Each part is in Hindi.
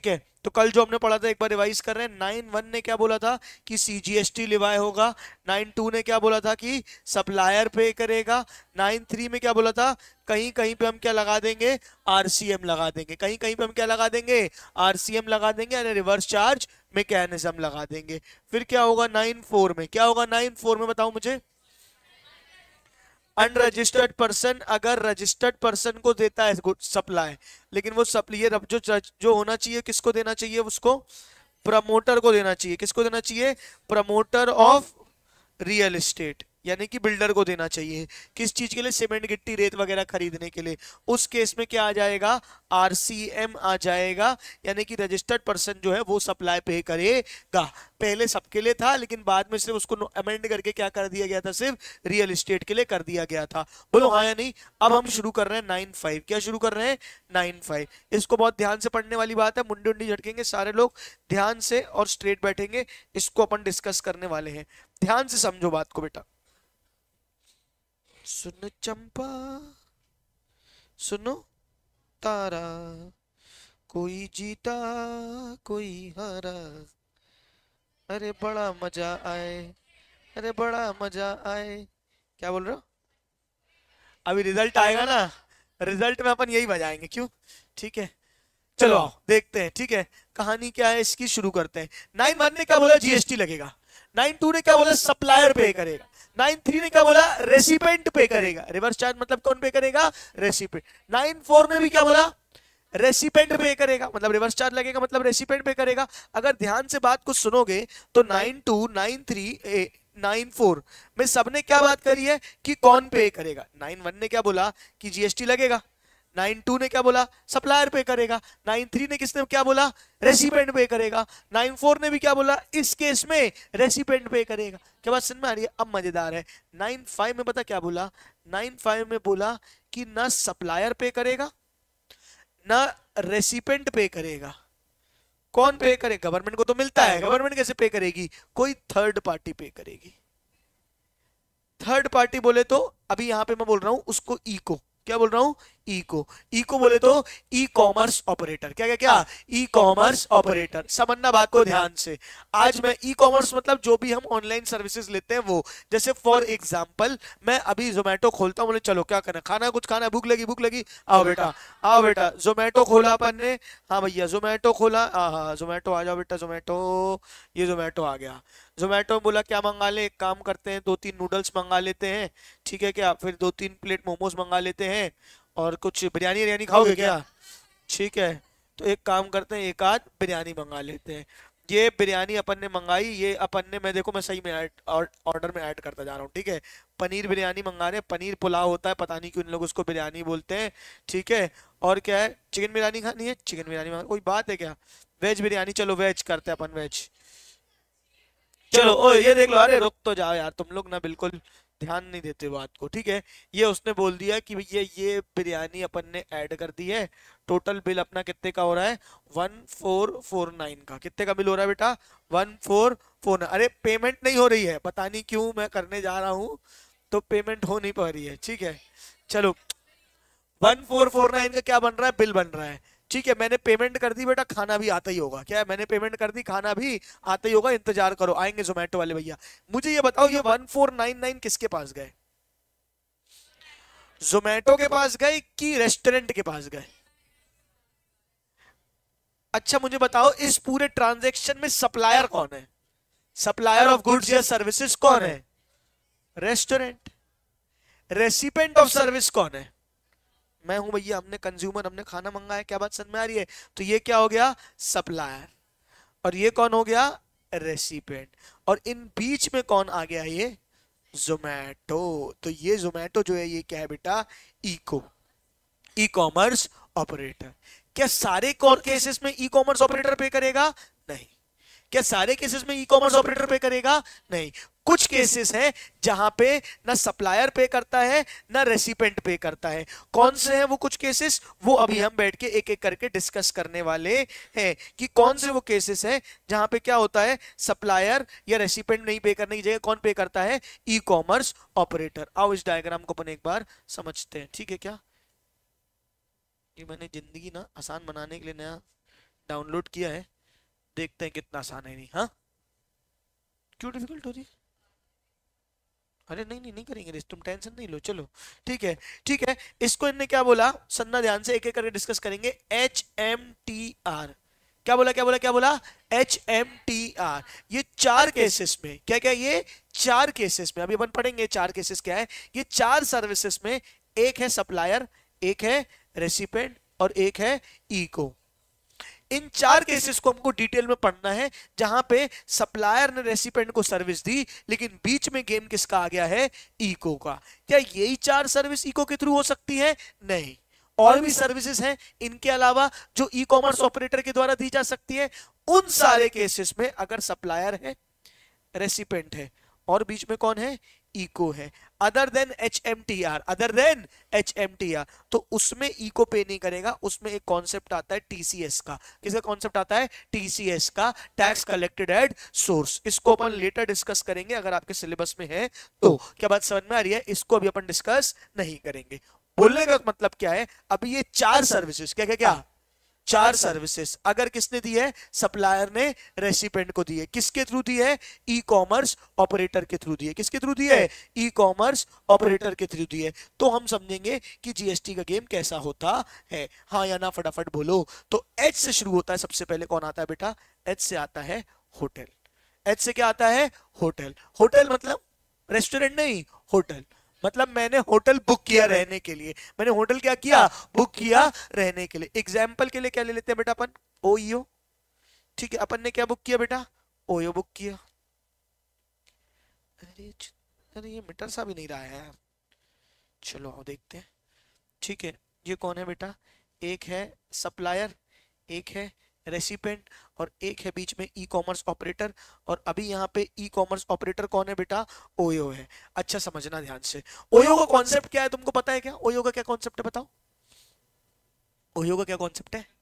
ठीक है? तो कल जो हमने पढ़ा था, एक बार रिवाइज कर रहे हैं। नाइन वन ने क्या बोला था कि सीजीएसटी लिवाय होगा। नाइन टू ने क्या बोला था कि सप्लायर पे करेगा। नाइन थ्री में क्या बोला था? कहीं कहीं पे हम क्या लगा देंगे? आरसीएम लगा देंगे। कहीं कहीं पे हम क्या लगा देंगे? आरसीएम लगा देंगे यानी रिवर्स चार्ज मैकेनिज्म लगा देंगे। फिर क्या होगा? नाइन फोर में। क्या होगा? नाइन फोर में बताओ मुझे। अनरजिस्टर्ड पर्सन अगर रजिस्टर्ड पर्सन को देता है सप्लाई लेकिन वो सप्लाई जो जो होना चाहिए, किसको देना चाहिए उसको? प्रमोटर को देना चाहिए। किसको देना चाहिए? प्रमोटर ऑफ़ रियल एस्टेट यानी कि बिल्डर को देना चाहिए, किस चीज़ के लिए? सीमेंट, गिट्टी, रेत वगैरह खरीदने के लिए। उस केस में क्या आ जाएगा? आरसीएम आ जाएगा, यानी कि रजिस्टर्ड पर्सन जो है वो सप्लाई पे करेगा। पहले सबके लिए था, लेकिन बाद में सिर्फ़ उसको अमेंड करके क्या कर दिया गया था? सिर्फ़ रियल इस्टेट के लिए कर दिया गया था। बोलो हाँ या नहीं? अब हम शुरू कर रहे हैं नाइन फाइव क्या शुरू कर रहे हैं? नाइन फाइव इसको बहुत ध्यान से पढ़ने वाली बात है, मुंडी उंडी झटकेंगे सारे लोग। ध्यान से और स्ट्रेट बैठेंगे, इसको अपन डिस्कस करने वाले हैं। ध्यान से समझो बात को बेटा। सुन चंपा सुनो तारा कोई जीता कोई हारा। अरे बड़ा मज़ा आए अरे बड़ा मज़ा आए। क्या बोल रहे हो? अभी रिज़ल्ट आएगा ना? रिज़ल्ट में अपन यही बजाएँगे क्यों? ठीक है। चलो। आओ देखते हैं ठीक है? कहानी क्या है इसकी शुरू करते हैं। नाइन वन ने क्या बोला? जीएसटी लगेगा। नाइन टू ने क्या बोला? सप्लायर पे करेगा। नाइन थ्री ने क्या बोला? रेसिपेंट पे करेगा। रिवर्स चार्ज मतलब कौन पे करेगा? रेसिपेंट नाइन फोर ने भी क्या बोला? रेसिपेंट पे करेगा। मतलब रिवर्स चार्ज लगेगा मतलब रेसिपेंट पे करेगा। अगर ध्यान से बात कुछ सुनोगे तो nine two, nine three nine four में सबने क्या बात करी है कि कौन पे करेगा? नाइन वन ने क्या बोला कि जीएसटी लगेगा। नाइन टू ने क्या बोला? सप्लायर पे करेगा। नाइन थ्री ने किसने क्या बोला? रेसिपेंट पे करेगा। नाइन फोर ने भी क्या बोला? इस केस में रेसिपेंट पे करेगा। क्या बात समझ में आ रही है? अब मज़ेदार है। नाइन फाइव में पता क्या बोला? नाइन फाइव में बोला कि ना सप्लायर पे करेगा, ना रेसिपेंट पे करेगा। कौन पे करे गवर्नमेंट को तो मिलता है। गवर्नमेंट कैसे पे करेगी? कोई थर्ड पार्टी पे करेगी। थर्ड पार्टी बोले तो अभी यहाँ पे मैं बोल रहा हूँ, उसको इको क्या बोल रहा हूँ? इको इको बोले तो ई कॉमर्स ऑपरेटर क्या क्या क्या? ई कॉमर्स ऑपरेटर समझना बात को ध्यान से। आज मैं ई कॉमर्स मतलब जो भी हम ऑनलाइन सर्विसेज़ लेते हैं वो। जैसे फॉर एग्जांपल मैं अभी जोमेटो खोलता हूँ बोले चलो क्या करना खाना कुछ खाना भूख लगी भूख लगी। आओ बेटा आओ बेटा। जोमेटो खोला अपन ने। हाँ भैया जोमेटो खोला। हाँ हाँ जोमेटो आ जाओ बेटा जोमेटो ये जोमेटो आ गया। जोमेटो बोला क्या मंगा ले? एक काम करते हैं दो तीन नूडल्स मंगा लेते हैं। ठीक है क्या? फिर दो तीन प्लेट मोमोज मंगा लेते हैं। और कुछ बिरयानी बिरयानी खाओगे क्या? ठीक है तो एक काम करते हैं एक आध बिरयानी मंगा लेते हैं। ये बिरयानी अपन ने मंगाई ये अपन ने मैं देखो मैं सही में ऐड ऑर्डर में ऐड करता जा रहा हूँ ठीक है? पनीर बिरयानी मंगा रहे हैं पनीर पुलाव होता है पता नहीं क्यों इन लोग उसको बिरयानी बोलते हैं ठीक है? और क्या है चिकन बिरयानी खानी है? चिकन बिरयानी कोई बात है क्या? वेज बिरयानी चलो वेज करते हैं अपन वेज। चलो ओ ये देख लो अरे रुक तो जाओ यार तुम लोग ना बिल्कुल ध्यान नहीं देते बात को, ठीक है? ये उसने बोल दिया कि भैया ये बिरयानी अपन ने ऐड कर दी है। टोटल बिल अपना कितने का हो रहा है? वन फोर फोर नाइन का। कितने का बिल हो रहा है बेटा? One four four nine. अरे पेमेंट नहीं हो रही है। पता नहीं क्यों मैं करने जा रहा हूँ तो पेमेंट हो नहीं पा रही है, ठीक है? चलो, वन फोर फोर नाइन का क्या बन रहा है? बिल बन रहा है। ठीक है, मैंने पेमेंट कर दी बेटा, खाना भी आता ही होगा। क्या मैंने पेमेंट कर दी, खाना भी आता ही होगा, इंतज़ार करो, आएँगे जोमेटो वाले भैया। मुझे ये बताओ, ये वन फोर नाइन नाइन किसके पास गए? जोमेटो के पास गए कि रेस्टोरेंट के पास गए? अच्छा मुझे बताओ, इस पूरे ट्रांजेक्शन में सप्लायर कौन है? सप्लायर ऑफ़ गुड्स या सर्विसेज़ कौन है? रेस्टोरेंट रेसिपेंट ऑफ़ सर्विस कौन है? मैं हूँ भैया हमने कंज्यूमर हमने खाना मंगाया क्या बात समझ में आ रही है? तो ये क्या हो गया? सप्लायर और ये कौन हो गया? रेसिपेंट और इन बीच में कौन आ गया ये? जोमैटो तो ये जोमैटो जो है ये क्या है बेटा? इको ई कॉमर्स ऑपरेटर क्या सारे केसेस में ई कॉमर्स ऑपरेटर पे करेगा? नहीं. क्या सारे केसेस में ई कॉमर्स ऑपरेटर पे करेगा? नहीं। कुछ केसेस हैं जहाँ पे ना सप्लायर पे करता है, ना रेसिपेंट पे करता है। कौन से हैं वो कुछ केसेस वो अभी हम बैठ के एक एक करके डिस्कस करने वाले हैं कि कौन से वो केसेस हैं जहाँ पे क्या होता है सप्लायर या रेसिपेंट नहीं पे करने की जगह कौन पे करता है? ई कॉमर्स ऑपरेटर आओ इस डायग्राम को अपन एक बार समझते हैं। ठीक है क्या? ये मैंने ज़िंदगी ना आसान बनाने के लिए नया डाउनलोड किया है। देखते हैं कितना आसान है नहीं हाँ? क्यों डिफ़िकल्ट हो रही है? अरे नहीं नहीं नहीं करेंगे तुम टेंशन नहीं लो चलो ठीक है ठीक है इसको इनने क्या बोला? सन्ना ध्यान से एक एक करके डिस्कस करेंगे एच एम टी आर क्या बोला क्या बोला क्या बोला? एच एम टी आर ये चार केसेस में क्या क्या ये चार केसेस में अभी अपन पढ़ेंगे चार केसेस क्या है ये चार सर्विसेस में एक है सप्लायर एक है रेसिपेंट और एक है इको इन चार केसेस को हमको डिटेल में पढ़ना है जहाँ पे सप्लायर ने रेसिपेंट को सर्विस दी लेकिन बीच में गेम किसका आ गया है? इको का। क्या यही चार सर्विस इको के थ्रू हो सकती है? नहीं। और भी सर्विसेज़ हैं इनके अलावा जो ई कॉमर्स ऑपरेटर के द्वारा दी जा सकती है उन सारे केसेस में अगर सप्लायर है रेसिपेंट है और बीच में कौन है? इको है. Other than H M T R other than H M T R तो उसमें इको पे नहीं करेगा उसमें एक कॉन्सेप्ट आता है टीसीएस का. किसका कॉन्सेप्ट आता है? टीसीएस का टैक्स कलेक्टेड एट सोर्स इसको अपन लेटर डिस्कस करेंगे अगर आपके सिलेबस में है तो क्या बात समझ में आ रही है? इसको अभी अपन डिस्कस नहीं करेंगे. बोलने का मतलब क्या है? अभी ये चार सर्विसेज़ क्या क्या क्या? चार सर्विसेज़ अगर किसने दी है? सप्लायर ने रेसिपेंट को दी है। किसके थ्रू दी है? ई कॉमर्स ऑपरेटर के थ्रू दी है। किसके थ्रू दी है? ई कॉमर्स ऑपरेटर के थ्रू दी है। तो हम समझेंगे कि जीएसटी का गेम कैसा होता है। हाँ या ना फटाफट बोलो। तो एच से शुरू होता है सबसे पहले कौन आता है बेटा? एच से आता है होटल। एच से क्या आता है? होटल। होटल मतलब रेस्टोरेंट नहीं होटल। मतलब मैंने होटल बुक किया रहने के लिए। मैंने होटल क्या किया? बुक किया रहने के लिए। एग्ज़ाम्पल के लिए क्या ले लेते हैं बेटा अपन? ओयो ठीक है अपन ने क्या बुक किया बेटा? ओयो बुक किया। अरे अरे ये मीटर सा भी नहीं रहा है यार। चलो आओ देखते हैं। ठीक है ये कौन है बेटा? एक है सप्लायर एक है रेसिपेंट और एक है बीच में ई कॉमर्स ऑपरेटर और अभी यहाँ पे ई कॉमर्स ऑपरेटर कौन है बेटा? ओयो है। अच्छा समझना ध्यान से। ओयो का कॉन्सेप्ट क्या है? तुमको पता है क्या? ओयो का क्या कॉन्सेप्ट है बताओ? ओयो का क्या कॉन्सेप्ट है?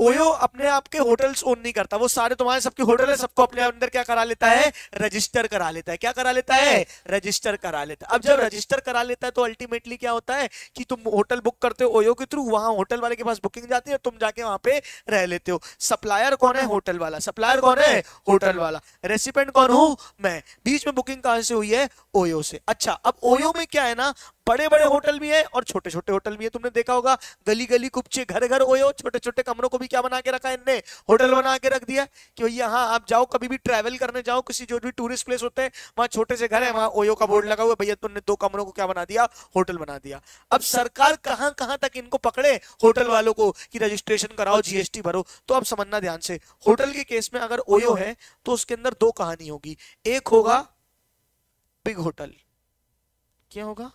ओयो अपने आप के होटल्स ओन नहीं करता। वो सारे तुम्हारे सबके होटल है, सबको अपने अंदर क्या करा लेता है? रजिस्टर करा लेता है। क्या करा लेता है? रजिस्टर करा लेता है। अब जब रजिस्टर करा लेता है तो अल्टीमेटली क्या होता है कि तुम होटल बुक करते हो ओयो के थ्रू वहाँ होटल वाले के पास बुकिंग जाती है, तुम जाके वहाँ पे रह लेते हो। सप्लायर कौन है? होटल वाला। सप्लायर कौन है? होटल वाला। रेसिपेंट कौन हूँ? मैं। बीच में बुकिंग कहाँ से हुई है? ओयो से। अच्छा अब ओयो में क्या है ना? बड़े बड़े होटल भी है और छोटे छोटे होटल भी है। तुमने देखा होगा गली गली कुपचे घर घर ओयो छोटे छोटे कमरों को भी क्या बना के रखा इनने? होटल बना के रख दिया कि भैया हाँ आप जाओ, कभी भी ट्रैवल करने जाओ, किसी जो भी टूरिस्ट प्लेस होते हैं, वहाँ छोटे से घर है, वहाँ ओयो का बोर्ड लगा हुआ भैया, तुमने दो कमरों को क्या बना दिया? होटल बना दिया। अब सरकार कहाँ कहाँ तक इनको पकड़े होटल वालों को कि रजिस्ट्रेशन कराओ जीएसटी भरो? तो अब समझना ध्यान से, होटल के केस में अगर ओयो है तो उसके अंदर दो कहानी होगी। एक होगा बिग होटल क्या होगा?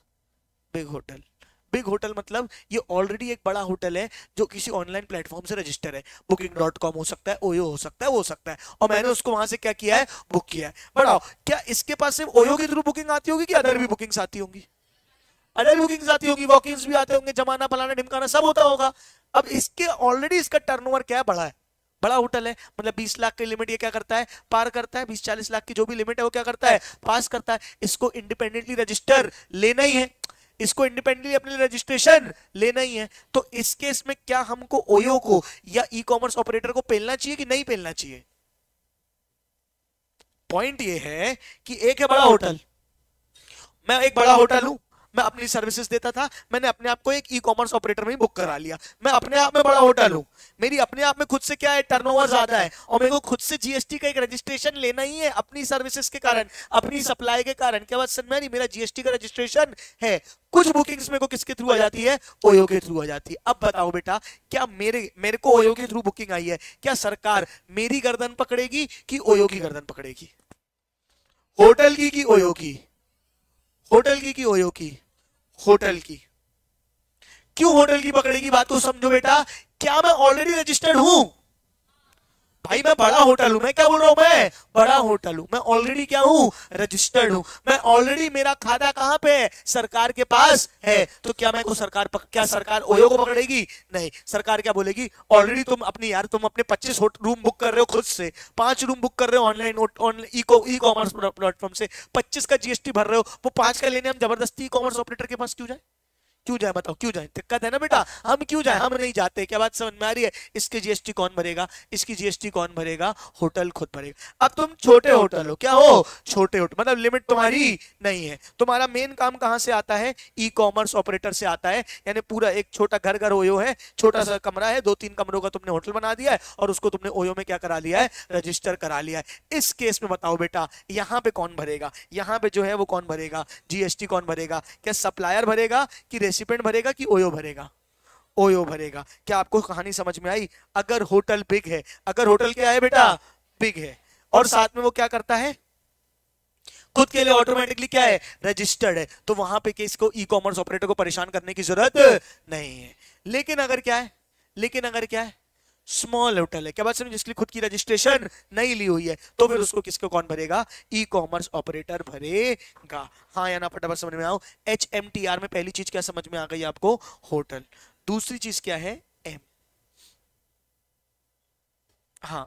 Big hotel. बिग होटल मतलब ये ऑलरेडी एक बड़ा होटल है जो किसी ऑनलाइन प्लेटफॉर्म से रजिस्टर है। बुकिंग डॉट कॉम हो सकता है ओयो हो सकता है वो हो सकता है। और मैंने उसको वहाँ से क्या किया है? बुक किया है। बढ़ाओ क्या इसके पास सिर्फ़ ओयो के थ्रू बुकिंग आती होगी कि अदर भी बुकिंग आती होंगी? अदर बुकिंग आती होगी वॉकिंग्स भी आते होंगे जमाना फलाना ढिमकाना सब होता होगा। अब इसके ऑलरेडी इसका टर्नओवर क्या है? बड़ा है। बड़ा होटल है। मतलब 20 लाख की लिमिट ये क्या करता है? पार करता है। 20-40 लाख की जो भी लिमिट है वो क्या करता है? पास करता है। इसको इंडिपेंडेंटली रजिस्टर लेना ही है। इसको इंडिपेंडेंटली अपने रजिस्ट्रेशन लेना ही है। तो इस केस में क्या हमको ओयो को या ई कॉमर्स ऑपरेटर को पेलना चाहिए कि नहीं पेलना चाहिए? पॉइंट ये है कि एक है बड़ा होटल। मैं एक बड़ा होटल हूँ। मैं अपनी सर्विसेज़ देता था, मैंने अपने आप को एक ई कॉमर्स ऑपरेटर में बुक करा लिया। मैं अपने आप में बड़ा होटल हूँ। मेरी अपने आप में खुद से क्या है टर्नओवर ज़्यादा है और मेरे को खुद से जीएसटी का एक रजिस्ट्रेशन लेना ही है अपनी सर्विसेज़ के कारण, अपनी सप्लाई के कारण। क्या बात, समझ में मेरा जीएसटी का रजिस्ट्रेशन है। कुछ बुकिंग्स मेरे को किसके थ्रू आ जाती है? ओयो के थ्रू आ जाती है। अब बताओ बेटा, क्या मेरे मेरे को ओयो के थ्रू बुकिंग आई है? क्या सरकार मेरी गर्दन पकड़ेगी कि ओयो की गर्दन पकड़ेगी? होटल की कि ओयो की? होटल की कि ओयो की? होटल की। क्यों होटल की पकड़ेगी बात को समझो बेटा? क्या मैं ऑलरेडी रजिस्टर्ड हूँ? भाई मैं बड़ा होटल हूँ मैं क्या बोल रहा हूँ मैं बड़ा होटल हूँ मैं ऑलरेडी क्या हूँ रजिस्टर्ड हूँ मैं ऑलरेडी मेरा खाता कहाँ पे है? सरकार के पास है। तो क्या मैं को सरकार पक, क्या सरकार ओयो को पकड़ेगी? नहीं। सरकार क्या बोलेगी? ऑलरेडी तुम अपनी यार तुम अपने 25 रूम बुक कर रहे हो खुद से। पाँच रूम बुक कर रहे हो ऑनलाइन ई कॉमर्स प्लेटफॉर्म से। 25 का जीएसटी भर रहे हो वो पाँच का लेने हम ज़बरदस्ती ई कॉमर्स ऑपरेटर के पास क्यों जाए? क्यों जाए बताओ क्यों जाए? दिक्कत है ना बेटा? हम क्यों जाए? हम नहीं जाते। क्या बात समझ में आ रही है? इसकी जीएसटी कौन भरेगा? इसकी जीएसटी कौन भरेगा? होटल खुद भरेगा। अब तुम छोटे होटल हो। क्या हो? छोटे होटल। मतलब लिमिट तुम्हारी नहीं है। तुम्हारा मेन काम कहाँ से आता है? ई कॉमर्स ऑपरेटर से आता है। यानी पूरा एक छोटा घर घर ओयो है। छोटा सा कमरा है। दो तीन कमरों का तुमने होटल बना दिया है और उसको तुमने ओयो में क्या करा लिया है? रजिस्टर करा लिया है। इस केस में बताओ बेटा यहाँ पे कौन भरेगा? यहाँ पे जो है वो कौन भरेगा? जीएसटी कौन भरेगा? क्या सप्लायर भरेगा कि रेसिपेंट भरेगा कि ओयो भरेगा? ओयो भरेगा। क्या आपको कहानी समझ में आई? अगर होटल बिग है। अगर होटल क्या है बेटा? बिग है। और साथ में वो क्या करता है? खुद के लिए ऑटोमेटिकली क्या है? रजिस्टर्ड है। तो वहाँ पे केस को ई कॉमर्स ऑपरेटर को परेशान करने की ज़रूरत नहीं है। लेकिन अगर क्या है? लेकिन अगर क्या है? स्मॉल होटल है। क्या बात समझ? खुद की रजिस्ट्रेशन नहीं ली हुई है। तो फिर उसको किसको, कौन भरेगा? ई कॉमर्स ऑपरेटर भरेगा। हाँ या ना, फटाफट समझ में आओ। एच एम टी आर में पहली चीज़ क्या समझ में आ गई आपको? होटल। दूसरी चीज़ क्या है? एम हाँ।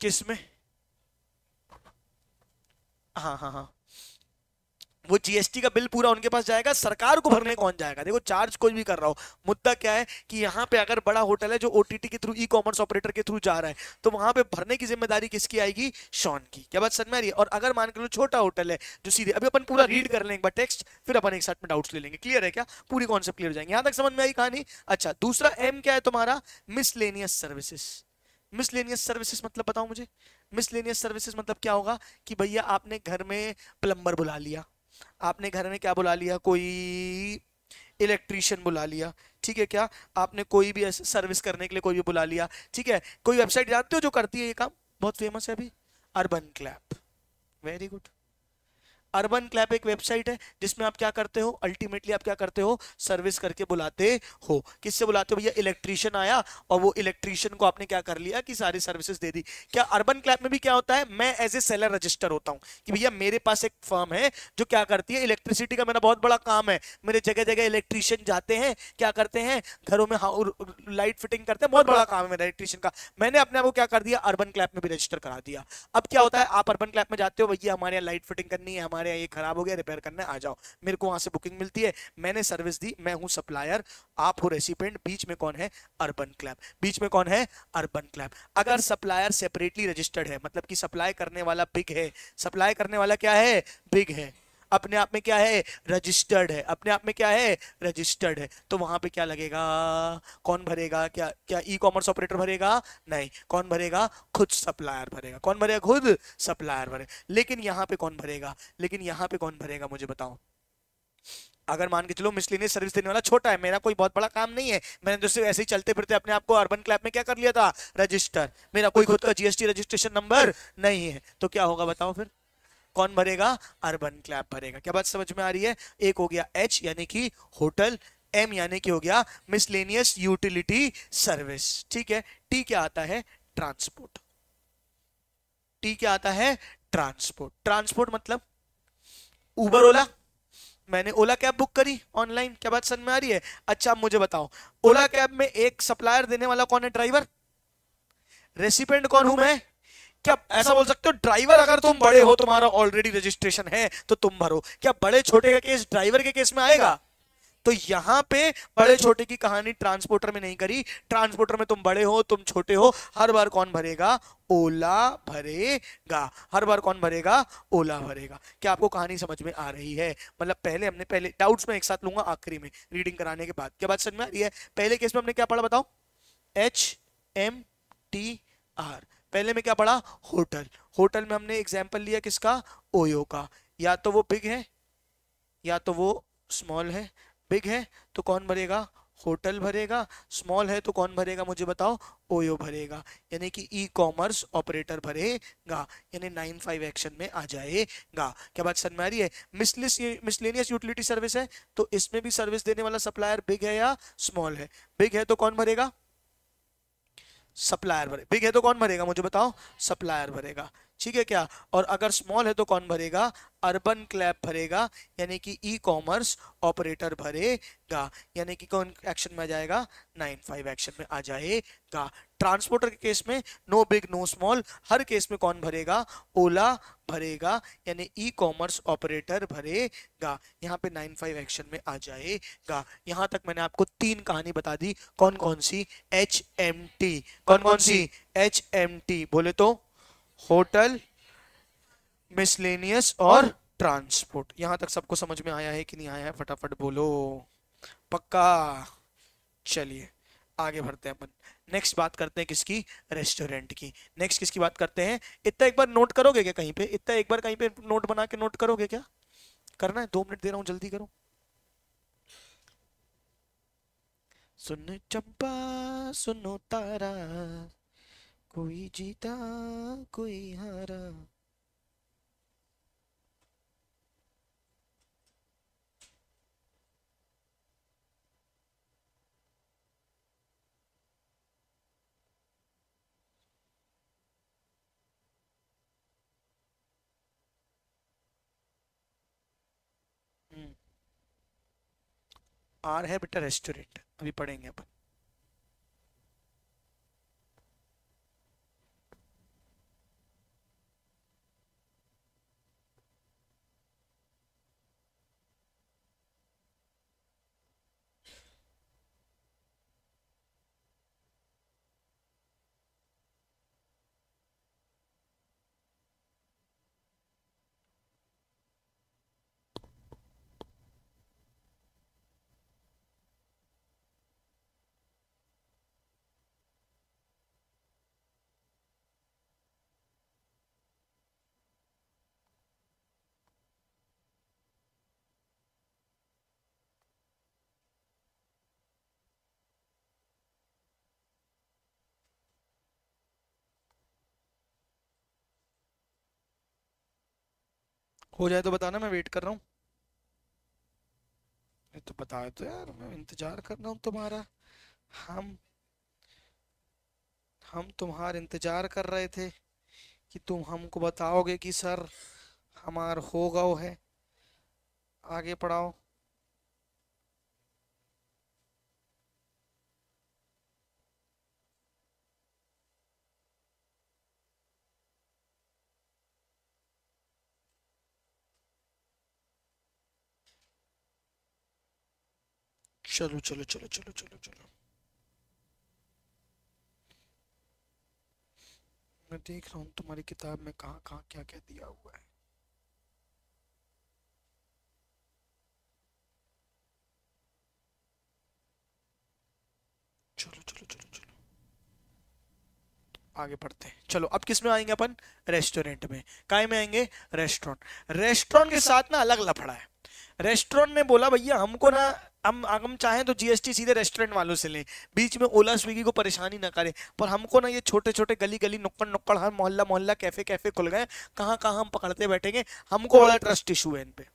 किसमें? हाँ हाँ हाँ। वो जीएसटी का बिल पूरा उनके पास जाएगा, सरकार को भरने कौन जाएगा? देखो चार्ज कोई भी कर रहा हो। मुद्दा क्या है कि यहाँ पे अगर बड़ा होटल है जो ओटीटी के थ्रू ई कॉमर्स ऑपरेटर के थ्रू जा रहा है तो वहाँ पे भरने की ज़िम्मेदारी किसकी आएगी? शॉन की। क्या बात समझ में आ रही है? और अगर मान कर लो छोटा होटल है, जो सीधे, अभी अपन पूरा रीड कर लेंगे टेक्स्ट फिर अपन एक साथ में डाउट्स ले लेंगे। क्लियर है क्या? पूरी कॉन्सेप्ट क्लियर हो जाएँगे। यहाँ तक समझ में आई कहानी? अच्छा दूसरा एम क्या है तुम्हारा? मिसलेनियस सर्विसेस मिसलेनियस सर्विसेज़ मतलब बताओ मुझे। मिसलेनियस सर्विसेज़ मतलब क्या होगा? कि भैया आपने घर में प्लम्बर बुला लिया। आपने घर में क्या बुला लिया? कोई इलेक्ट्रीशियन बुला लिया। ठीक है क्या? आपने कोई भी सर्विस करने के लिए कोई भी बुला लिया। ठीक है? कोई वेबसाइट जानते हो जो करती है ये काम? बहुत फ़ेमस है अभी। Urban Clap very good Urban Clap एक वेबसाइट है, जिसमें आप क्या करते हो? अल्टीमेटली आप क्या करते हो? सर्विस करके बुलाते हो। किससे बुलाते हो? भैया इलेक्ट्रीशियन आया और वो इलेक्ट्रीशियन को आपने क्या कर लिया कि सारी सर्विसेज़ दे दी। क्या अर्बन क्लैप में भी क्या होता है? मैं एज ए सेलर रजिस्टर होता हूँ कि भैया, मेरे पास एक फर्म है जो क्या करती है? इलेक्ट्रिसिटी का मेरा बहुत बड़ा काम है। मेरे जगह जगह इलेक्ट्रीशियन जाते हैं, क्या करते हैं? घरों में लाइट फिटिंग करते हैं। बहुत बड़ा काम है मेरा इलेक्ट्रीशियन का। मैंने अपने आप को क्या कर दिया? अर्बन क्लैप में भी रजिस्टर करा दिया। अब क्या होता है? आप अर्बन क्लैप में जाते हो, भैया, हमारे यहाँ लाइट फिटिंग करनी है, हमारे हमारे यहाँ ये खराब हो गया रिपेयर करने आ जाओ। मेरे को वहाँ से बुकिंग मिलती है। मैंने सर्विस दी मैं हूँ सप्लायर। आप हो रेसिपेंट बीच में कौन है? अर्बन क्लैब बीच में कौन है? अर्बन क्लैब अगर सप्लायर सेपरेटली रजिस्टर्ड है मतलब कि सप्लाई करने वाला बिग है। सप्लाई करने वाला क्या है? बिग है। अपने आप में क्या है? रजिस्टर्ड है। अपने आप में क्या है? रजिस्टर्ड है। तो वहाँ पे क्या लगेगा? कौन भरेगा? क्या क्या ई कॉमर्स ऑपरेटर भरेगा? नहीं। कौन भरेगा? खुद सप्लायर भरेगा। कौन भरेगा? खुद सप्लायर भरे। लेकिन यहाँ पे कौन भरेगा? लेकिन यहाँ पे कौन भरेगा मुझे बताओ? अगर मान के चलो मिसलिनियस सर्विस देने वाला छोटा है, मेरा कोई बहुत बड़ा काम नहीं है। मैंने तो सिर्फ़ ऐसे ही चलते फिरते अपने आप को अर्बन क्लैब में क्या कर लिया था? रजिस्टर मेरा कोई खुद का जीएसटी रजिस्ट्रेशन नंबर नहीं है। तो क्या होगा बताओ फिर? कौन भरेगा? अर्बन क्लैब भरेगा। क्या बात समझ में आ रही है? एक हो गया एच यानी कि होटल। एम यानी कि हो गया मिसलेनियस यूटिलिटी सर्विस ठीक है? टी क्या आता है? ट्रांसपोर्ट टी क्या आता है? ट्रांसपोर्ट ट्रांसपोर्ट मतलब उबर ओला मैंने ओला कैब बुक करी ऑनलाइन क्या बात समझ में आ रही है? अच्छा मुझे बताओ। ओला कैब में एक सप्लायर देने वाला कौन है? ड्राइवर रेसिपेंट कौन हूँ मैं? क्या ऐसा बोल सकते हो? ड्राइवर अगर तुम बड़े हो, तुम्हारा ऑलरेडी रजिस्ट्रेशन है तो तुम भरो। क्या बड़े छोटे का केस ड्राइवर के केस में आएगा? तो यहाँ पे बड़े छोटे की कहानी ट्रांसपोर्टर में नहीं करी। ट्रांसपोर्टर में तुम बड़े हो, तुम छोटे हो, हर बार कौन भरेगा? ओला भरेगा। हर बार कौन भरेगा? ओला भरेगा। क्या आपको कहानी समझ में आ रही है? मतलब पहले हमने, पहले डाउट्स में एक साथ लूँगा आखिरी में रीडिंग कराने के बाद। क्या बात समझ में आ रही है? पहले केस में हमने क्या पढ़ा बताओ? एच एम टी आर पहले में क्या पढ़ा? होटल। होटल में हमने एग्ज़ाम्पल लिया किसका? ओयो का। या तो वो बिग है, या तो वो स्मॉल है। बिग है तो कौन भरेगा? होटल भरेगा। स्मॉल है तो कौन भरेगा? मुझे बताओ। ओयो भरेगा। यानी कि ई कॉमर्स ऑपरेटर भरेगा। यानी नाइन फाइव एक्शन में आ जाएगा। क्या बात समझ में आ रही है? मिसलिस मिसलेनियस यूटिलिटी सर्विस है। तो इसमें भी सर्विस देने वाला सप्लायर बिग है या स्मॉल है? बिग है तो कौन भरेगा? सप्लायर भरे बिग है तो कौन भरेगा? मुझे बताओ सप्लायर भरेगा। ठीक है क्या? और अगर स्मॉल है तो कौन भरेगा? अर्बन क्लैब भरेगा, यानी कि ई कॉमर्स ऑपरेटर भरेगा, यानी कि कौन एक्शन में आ जाएगा? नाइन फाइव एक्शन में आ जाएगा। ट्रांसपोर्टर के केस में नो बिग नो स्मॉल हर केस में कौन भरेगा? ओला भरेगा, यानी ई कॉमर्स ऑपरेटर भरेगा। यहाँ पे नाइन फाइव एक्शन में आ जाएगा। यहाँ तक मैंने आपको तीन कहानी बता दी। कौन कौन सी? एच एम टी कौन कौन सी? एच एम टी बोले तो? होटल मिसलेनियस और ट्रांसपोर्ट यहाँ तक सबको समझ में आया है कि नहीं आया है? फटाफट बोलो। पक्का? चलिए आगे बढ़ते हैं अपन। नेक्स्ट बात करते हैं किसकी? रेस्टोरेंट की। नेक्स्ट किसकी बात करते हैं? इतना एक बार नोट करोगे क्या कहीं पे? इतना एक बार कहीं पे नोट बना के नोट करोगे क्या? करना है? दो मिनट दे रहा हूँ जल्दी करो। सुन चंपा सुनो तारा। कोई जीता कोई हारा। आर है बेटा रेस्टोरेंट अभी पढ़ेंगे अपन। हो जाए तो बताना, मैं वेट कर रहा हूँ। तो बता तो यार, मैं इंतज़ार कर रहा हूँ तुम्हारा। हम हम तुम्हार इंतज़ार कर रहे थे कि तुम हमको बताओगे कि सर, हमार हो वो है। आगे पढ़ाओ। चलो चलो चलो चलो चलो चलो। मैं देख रहा हूँ तुम्हारी किताब में कहाँ क्या क्या दिया हुआ है। चलो चलो चलो चलो। आगे बढ़ते हैं। चलो, अब किसमें आएँगे अपन? रेस्टोरेंट में। काय में आएँगे? रेस्टोरेंट। रेस्टोरेंट के साथ ना अलग लफड़ा है। रेस्टोरेंट ने बोला, भैया, हमको ना हम हम चाहें तो जीएसटी सीधे रेस्टोरेंट वालों से लें। बीच में ओला स्विगी को परेशानी ना करें। पर हमको ना ये छोटे छोटे गली गली नुक्कड़ नुक्कड़ हर मोहल्ला मोहल्ला कैफ़े कैफ़े खुल गए कहाँ कहाँ हम पकड़ते बैठेंगे? हमको बड़ा ट्रस्ट इशू है इन पे।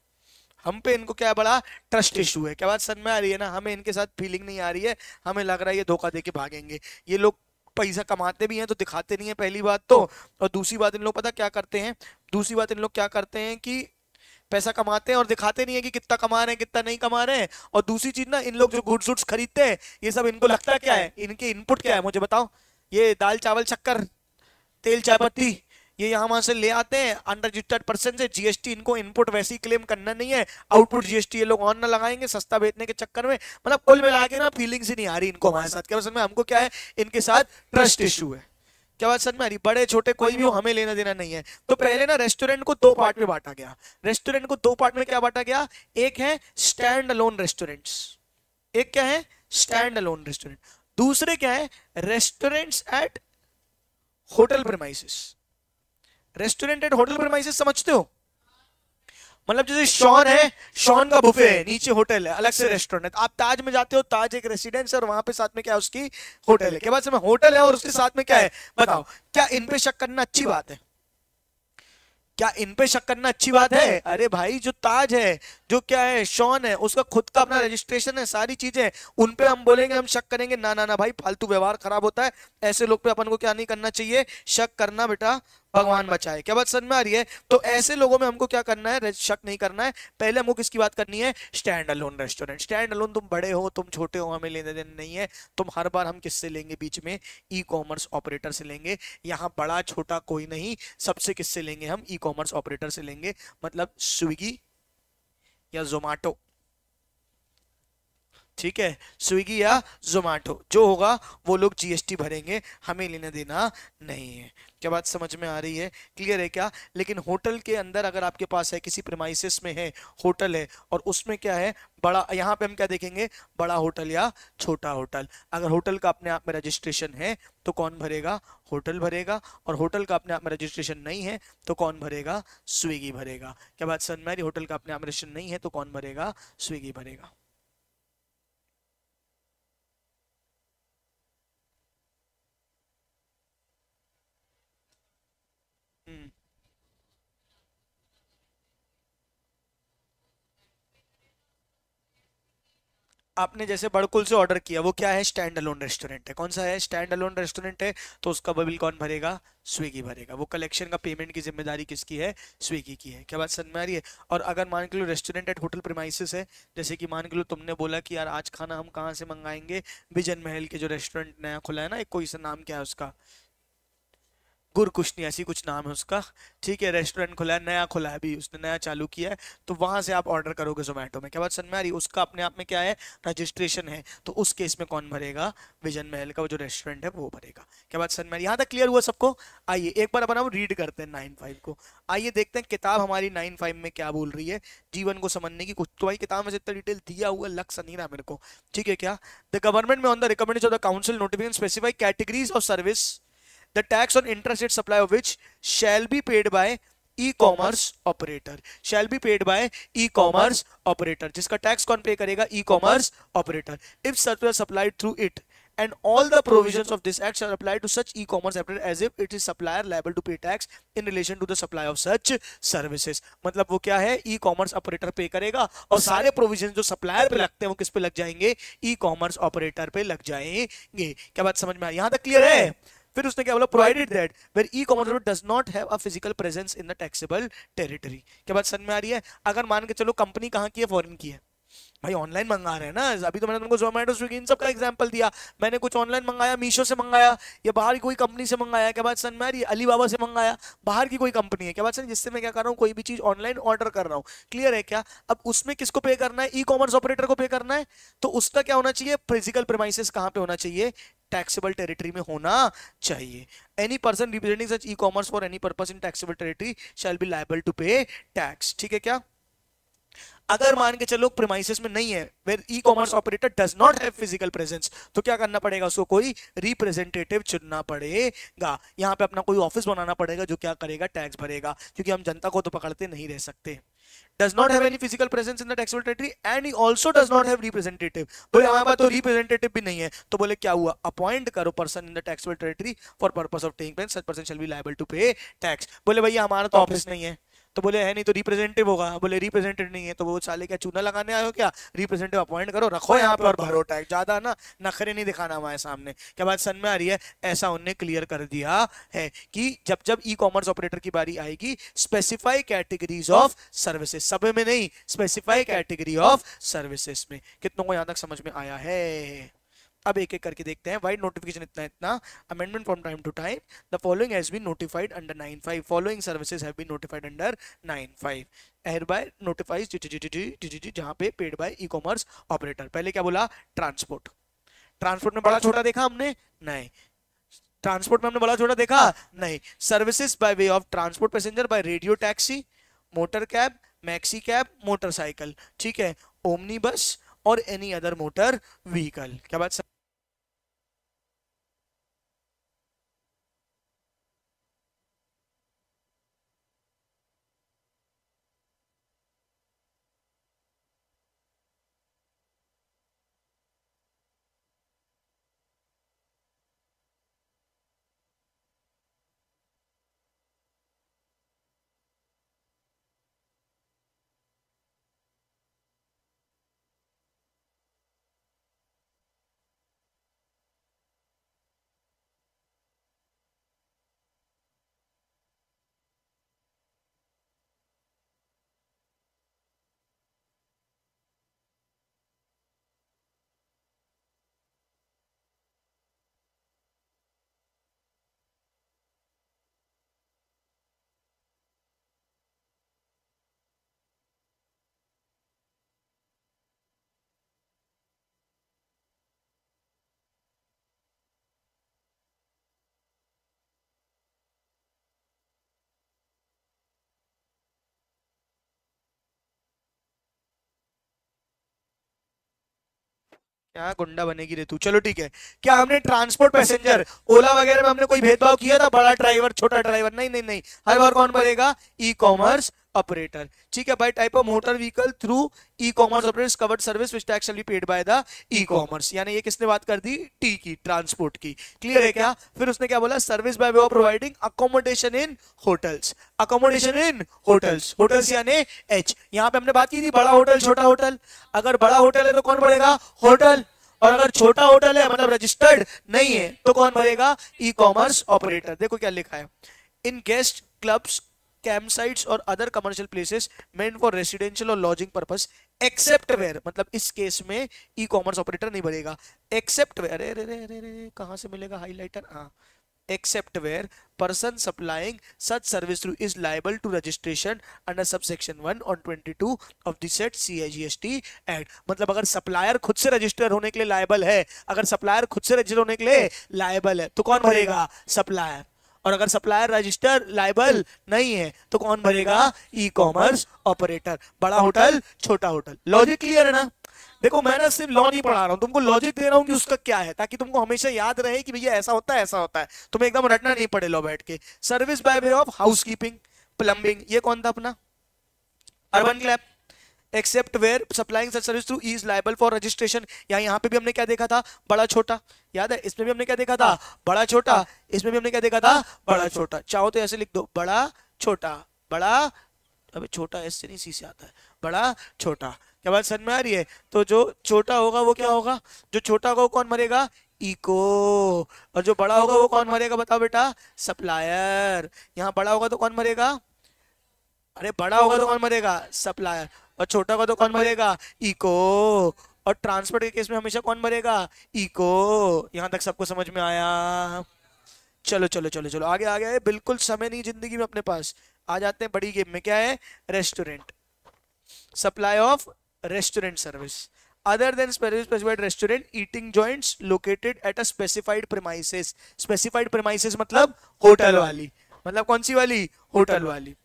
हम पे इनको क्या बड़ा ट्रस्ट इशू है। क्या बात समझ में आ रही है ना? हमें इनके साथ फीलिंग नहीं आ रही है। हमें लग रहा है ये धोखा दे के भागेंगे। ये लोग पैसा कमाते भी हैं तो दिखाते नहीं है पहली बात तो और दूसरी बात इन लोग पता क्या करते हैं? दूसरी बात इन लोग क्या करते हैं कि पैसा कमाते हैं और दिखाते नहीं है कि कितना कमा रहे हैं कितना नहीं कमा रहे हैं। और दूसरी चीज़ ना इन लोग जो गुड्स वुड्स खरीदते हैं ये सब इनको लगता क्या है? इनके इनपुट क्या है? मुझे बताओ। ये दाल चावल शक्कर तेल चाय पत्ती ये यहाँ वहाँ से ले आते हैं। अनरजिस्टर्ड पर्सन से जीएसटी इनको इनपुट वैसे ही क्लेम करना नहीं है। आउटपुट जीएसटी ये लोग ऑन ना लगाएँगे सस्ता बेचने के चक्कर में। मतलब कुल मिला के ना फीलिंग्स ही नहीं आ रही इनको हमारे साथ। क्या में हमको क्या है? इनके साथ ट्रस्ट इशू है। क्या बात समझ में आ रही बड़े छोटे कोई भी हो हमें लेना देना नहीं है। तो पहले ना रेस्टोरेंट को दो पार्ट में बांटा गया। रेस्टोरेंट को दो पार्ट में क्या बांटा गया? एक है स्टैंड अलोन रेस्टोरेंट एक क्या है? स्टैंड अलोन रेस्टोरेंट दूसरे क्या है? Restaurants at hotel premises restaurant at hotel premises समझते हो? मतलब जैसे शॉन है शॉन का बुफे है नीचे होटल है अलग से रेस्टोरेंट है। आप ताज में जाते हो ताज एक रेसिडेंस है और वहाँ पे साथ में क्या है उसकी होटल है। क्या में होटल है और उसके साथ में क्या है? बताओ क्या इन पे शक करना अच्छी बात है? क्या इन पे शक करना अच्छी बात है? अरे भाई जो ताज है जो क्या है शॉन है उसका खुद का अपना रजिस्ट्रेशन है सारी चीज़ें। उन पे हम बोलेंगे हम शक करेंगे ना ना ना भाई फालतू व्यवहार खराब होता है। ऐसे लोग पे अपन को क्या नहीं करना चाहिए? शक करना बेटा भगवान बचाए। क्या बात समझ में आ रही है? तो ऐसे लोगों में हमको क्या करना है? शक नहीं करना है। पहले हमको किसकी बात करनी है? Stand alone restaurant stand alone तुम बड़े हो, तुम छोटे हो, हमें लेने देने नहीं है। तुम हर बार हम किससे लेंगे? बीच में ई कॉमर्स ऑपरेटर से लेंगे। यहाँ बड़ा छोटा कोई नहीं, सबसे किससे लेंगे हम? ई कॉमर्स ऑपरेटर से लेंगे। मतलब स्विगी या जोमेटो ठीक है? स्विगी या जोमेटो जो होगा, वो लोग जीएसटी भरेंगे, हमें लेना देना नहीं है। क्या बात समझ में आ रही है? क्लियर है क्या? लेकिन होटल के अंदर अगर आपके पास है, किसी प्रमाइसिस में है, होटल है, और उसमें क्या है, बड़ा, यहाँ पे हम क्या देखेंगे? बड़ा होटल या छोटा होटल। अगर होटल का अपने आप में रजिस्ट्रेशन है तो कौन भरेगा? होटल भरेगा। और होटल का अपने आप में रजिस्ट्रेशन नहीं है तो कौन भरेगा? स्विगी भरेगा। क्या बात समझ में आ रही होटल का अपने आप में रजिस्ट्रेशन नहीं है तो कौन भरेगा? स्विगी भरेगा। आपने जैसे बड़कुल से ऑर्डर किया, वो क्या है? स्टैंड अलोन रेस्टोरेंट है। कौन सा है? स्टैंड अलोन रेस्टोरेंट है तो उसका बिल कौन भरेगा? स्विगी भरेगा। वो कलेक्शन का पेमेंट की ज़िम्मेदारी किसकी है? स्विगी की है। क्या बात समझ में आ रही है? और अगर मान के लो रेस्टोरेंट एट होटल प्रमाइसिस है, जैसे कि मान के लो तुमने बोला कि यार आज खाना हम कहाँ से मंगाएँगे? विजन महल के जो रेस्टोरेंट नया खुला है ना, एक कोई सा नाम क्या है उसका? गुर कुशनी ऐसी कुछ नाम है उसका। ठीक है, रेस्टोरेंट खुला है, नया खुला है अभी, उसने नया चालू किया है। तो वहाँ से आप ऑर्डर करोगे जोमेटो में। क्या बात समझ में आ रही उसका अपने आप में क्या है? रजिस्ट्रेशन है। तो उस केस में कौन भरेगा? विजन महल का जो रेस्टोरेंट है, वो भरेगा। क्या बात समझ में यहाँ तक क्लियर हुआ सबको? आइए, एक बार अपन हम रीड करते हैं नाइन फाइव को। आइए देखते हैं किताब हमारी नाइन फाइव में क्या बोल रही है। जीवन को समझने की कुछ तो भाई किताब में से इतना डिटेल दिया हुआ लक्ष्य नहीं रहा मेरे को। ठीक है क्या? द गवर्नमेंट में on the recommendation of the council notification specify categories of service the tax on intrastate supply of which shall be paid by e-commerce operator shall be paid by e-commerce operator जिसका टैक्स कौन पे करेगा e-commerce operator if service supplied through it and all the provisions of this act shall apply to such e-commerce operator as if it is supplier liable to pay tax in relation to the supply of such services मतलब वो क्या है ई-कॉमर्स ऑपरेटर पे करेगा और सारे प्रोविज़न जो सप्लायर पे लगते हैं वो किस पे लग जाएँगे ई-कॉमर्स ऑपरेटर पे लग जाएँगे क्या बात समझ में आ यहाँ तक क्लियर है फिर उसने क्या बोला? Provided that where e commerce does not have a physical presence in the taxable territory क्या बात समझ में आ रही है? अगर मान के चलो कंपनी कहाँ की है? फॉरेन की है। भाई ऑनलाइन मंगा रहे हैं ना? अभी तो मैंने तुमको जोमेटो स्विगी इन सब का एग्जांपल दिया। मैंने कुछ ऑनलाइन मंगाया मीशो से मंगाया या बाहर की कोई कंपनी से मंगाया। क्या बात समझ में आ रही है? अलीबाबा से मंगाया। बाहर की कोई कंपनी है। क्या बात समझ? जिससे मैं क्या कर रहा हूँ? कोई भी चीज़ ऑनलाइन ऑर्डर कर रहा हूँ। क्लियर है क्या? अब उसमें किसको पे करना है? ई कॉमर्स ऑपरेटर को पे करना है? तो उसका क्या होना चाहिए? फ़िज़िकल प्रेमाइसिस कहाँ पे होना चाहिए? टैक्सेबल टेरिटरी में होना चाहिए। Any person representing such e commerce for any purpose in taxable territory shall be liable to pay tax ठीक है क्या? अगर मान के चलो प्रीमाइसिस में नहीं है where e commerce operator does not have physical presence तो क्या करना पड़ेगा? उसको कोई रिप्रेजेंटेटिव चुनना पड़ेगा। यहाँ पे अपना कोई ऑफ़िस बनाना पड़ेगा जो क्या करेगा? टैक्स भरेगा, क्योंकि हम जनता को तो पकड़ते नहीं रह सकते। Does not have any physical presence in the taxable territory and he also does not have representative बोले हमारे पास तो representative भी नहीं है तो बोले क्या हुआ appoint करो person in the taxable territory for purpose of taking pension such person shall be liable to pay tax बोले भैया हमारा तो ऑफ़िस नहीं है तो बोले है नहीं तो रिप्रेजेंटेटिव होगा. बोले रिप्रेजेंटेटिव नहीं है। तो वो साले क्या चूना लगाने आए हो क्या? रिप्रेजेंटेटिव अपॉइंट करो रखो यहाँ पे और भरो टैक्स ज़्यादा ना नखरे नहीं दिखाना हमारे सामने। क्या बात सन में आ रही है? ऐसा उनने क्लियर कर दिया है कि जब जब ई कॉमर्स ऑपरेटर की बारी आएगी स्पेसिफाई कैटेगरीज ऑफ़ सर्विसेज़ सब में नहीं स्पेसिफाई कैटेगरी ऑफ़ सर्विसेज़ में। कितनों को यहाँ तक समझ में आया है? अब एक एक करके देखते हैं। वाइड नोटिफिकेशन इतना इतना। Amendment from time to time the following has been notified under 95 following services have been notified under 95 air by notifies जहाँ पे paid by e commerce operator पहले क्या बोला? ट्रांसपोर्ट ट्रांसपोर्ट में बड़ा छोटा देखा हमने? नहीं। ट्रांसपोर्ट में हमने बड़ा छोटा देखा? नहीं। Services by way of transport passenger by radio taxi motor cab maxi cab motorcycle ठीक है? ओमनी बस और एनी अदर मोटर व्हीकल क्या बात क्या गुंडा बनेगी रेतु चलो ठीक है। क्या हमने ट्रांसपोर्ट पैसेंजर ओला वगैरह में हमने कोई भेदभाव किया था? बड़ा ड्राइवर छोटा ड्राइवर नहीं नहीं नहीं। हर बार कौन बनेगा? ई कॉमर्स ऑपरेटर ठीक है of motor vehicle through e commerce operator covered service which tax shall be paid by the e commerce यानी ये किसने बात कर दी? टी की ट्रांसपोर्ट की. क्लियर है क्या? फिर उसने क्या बोला? Service by way of providing accommodation in hotels accommodation in hotels hotels यानी एच यहाँ पे हमने बात की थी, बड़ा होटल, छोटा होटल. अगर बड़ा होटल है तो कौन बढ़ेगा होटल. और अगर छोटा होटल है मतलब रजिस्टर्ड नहीं है तो कौन भरेगा ई कॉमर्स ऑपरेटर देखो क्या लिखा है. In guest clubs camp sites और other commercial places meant for residential और लॉजिंग पर्पस एक्सेप्ट वेयर मतलब इस केस में ई कॉमर्स ऑपरेटर नहीं बनेगा। एक्सेप्ट वेयर अरे अरे अरे कहाँ से मिलेगा हाईलाइटर हाँ। Except where person supplying such service through is liable to registration under subsection 1 on 22 of the said CIGST act. मतलब अगर सप्लायर खुद से रजिस्टर होने के लिए लायबल है अगर सप्लायर खुद से रजिस्टर होने के लिए लायबल है तो कौन भरेगा सप्लायर और अगर सप्लायर रजिस्टर लाइबल नहीं है तो कौन भरेगा ई कॉमर्स ऑपरेटर बड़ा होटल, छोटा होटल. लॉजिक क्लियर है ना? देखो, मैं ना सिर्फ़ लॉ नहीं पढ़ा रहा हूँ. तुमको लॉजिक दे रहा हूँ कि उसका क्या है, ताकि तुमको हमेशा याद रहे कि भैया ऐसा होता है, ऐसा होता है. तुम्हें एकदम रटना नहीं पड़े लो बैठ के. Service by way of housekeeping plumbing ये कौन था अपना? Urban Clap except where supplying such service through is liable for registration या यहाँ पे भी हमने क्या देखा था? बड़ा छोटा। याद है? इसमें भी हमने क्या देखा था? बड़ा छोटा। इसमें भी हमने क्या देखा था? बड़ा छोटा। चाहो तो ऐसे लिख दो। बड़ा छोटा। बड़ा अबे छोटा एस से नहीं सी से आता है। बड़ा छोटा। क्या बात समझ में आ रही है? तो जो छोटा होगा वो क्या होगा? जो छोटा होगा वो कौन मरेगा? इको और जो बड़ा होगा वो कौन मरेगा? बताओ बेटा। सप्लायर यहाँ बड़ा होगा तो कौन मरेगा? अरे बड़ा होगा तो कौन मरेगा? सप्लायर और छोटा का तो कौन मरेगा? इको और ट्रांसपोर्ट के केस में हमेशा कौन भरेगा इको यहाँ तक सबको समझ में आया। चलो चलो चलो चलो। आगे आ गया बिल्कुल समय नहीं ज़िंदगी में अपने पास। आ जाते हैं बड़ी गेम में। क्या है? Restaurant supply of restaurant service other than specified restaurant eating joints located at a specified premises specified premises मतलब होटल वाली। मतलब कौन सी वाली? होटल। वाली।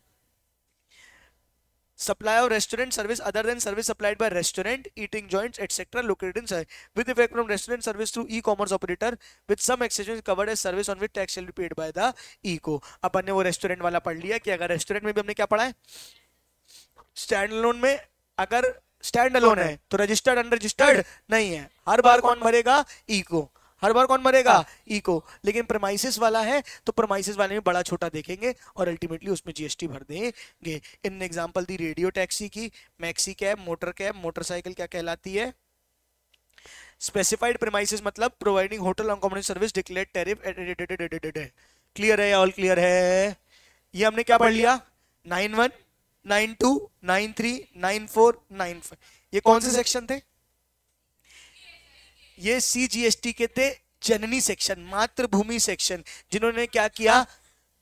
Supply of restaurant service other than service supplied by restaurant eating joints etc located in with effect from restaurant service through e-commerce operator with some exceptions covered as service on which tax shall be paid by the eco अपन ने वो रेस्टोरेंट वाला पढ़ लिया कि अगर रेस्टोरेंट में भी हमने क्या पढ़ा है स्टैंड लोन में अगर स्टैंड अलोन है तो रजिस्टर्ड अनरजिस्टर्ड नहीं है हर बार कौन भरेगा इको हर बार कौन मरेगा? इको लेकिन प्रमाइसिस वाला है तो प्रमाइसिस वाले में बड़ा छोटा देखेंगे और अल्टीमेटली उसमें जीएसटी भर देंगे। इन एग्जांपल दी रेडियो टैक्सी की maxi cab motor cab motorcycle क्या कहलाती है? स्पेसिफाइड प्रमाइसिस मतलब providing hotel accommodation service declare tariff clear है ऑल क्लियर है? ये हमने क्या पढ़ लिया? Nine one nine two nine three nine four nine five ये कौन से सेक्शन थे? ये सीजीएसटी के थे जननी सेक्शन मातृभूमि सेक्शन जिन्होंने क्या किया?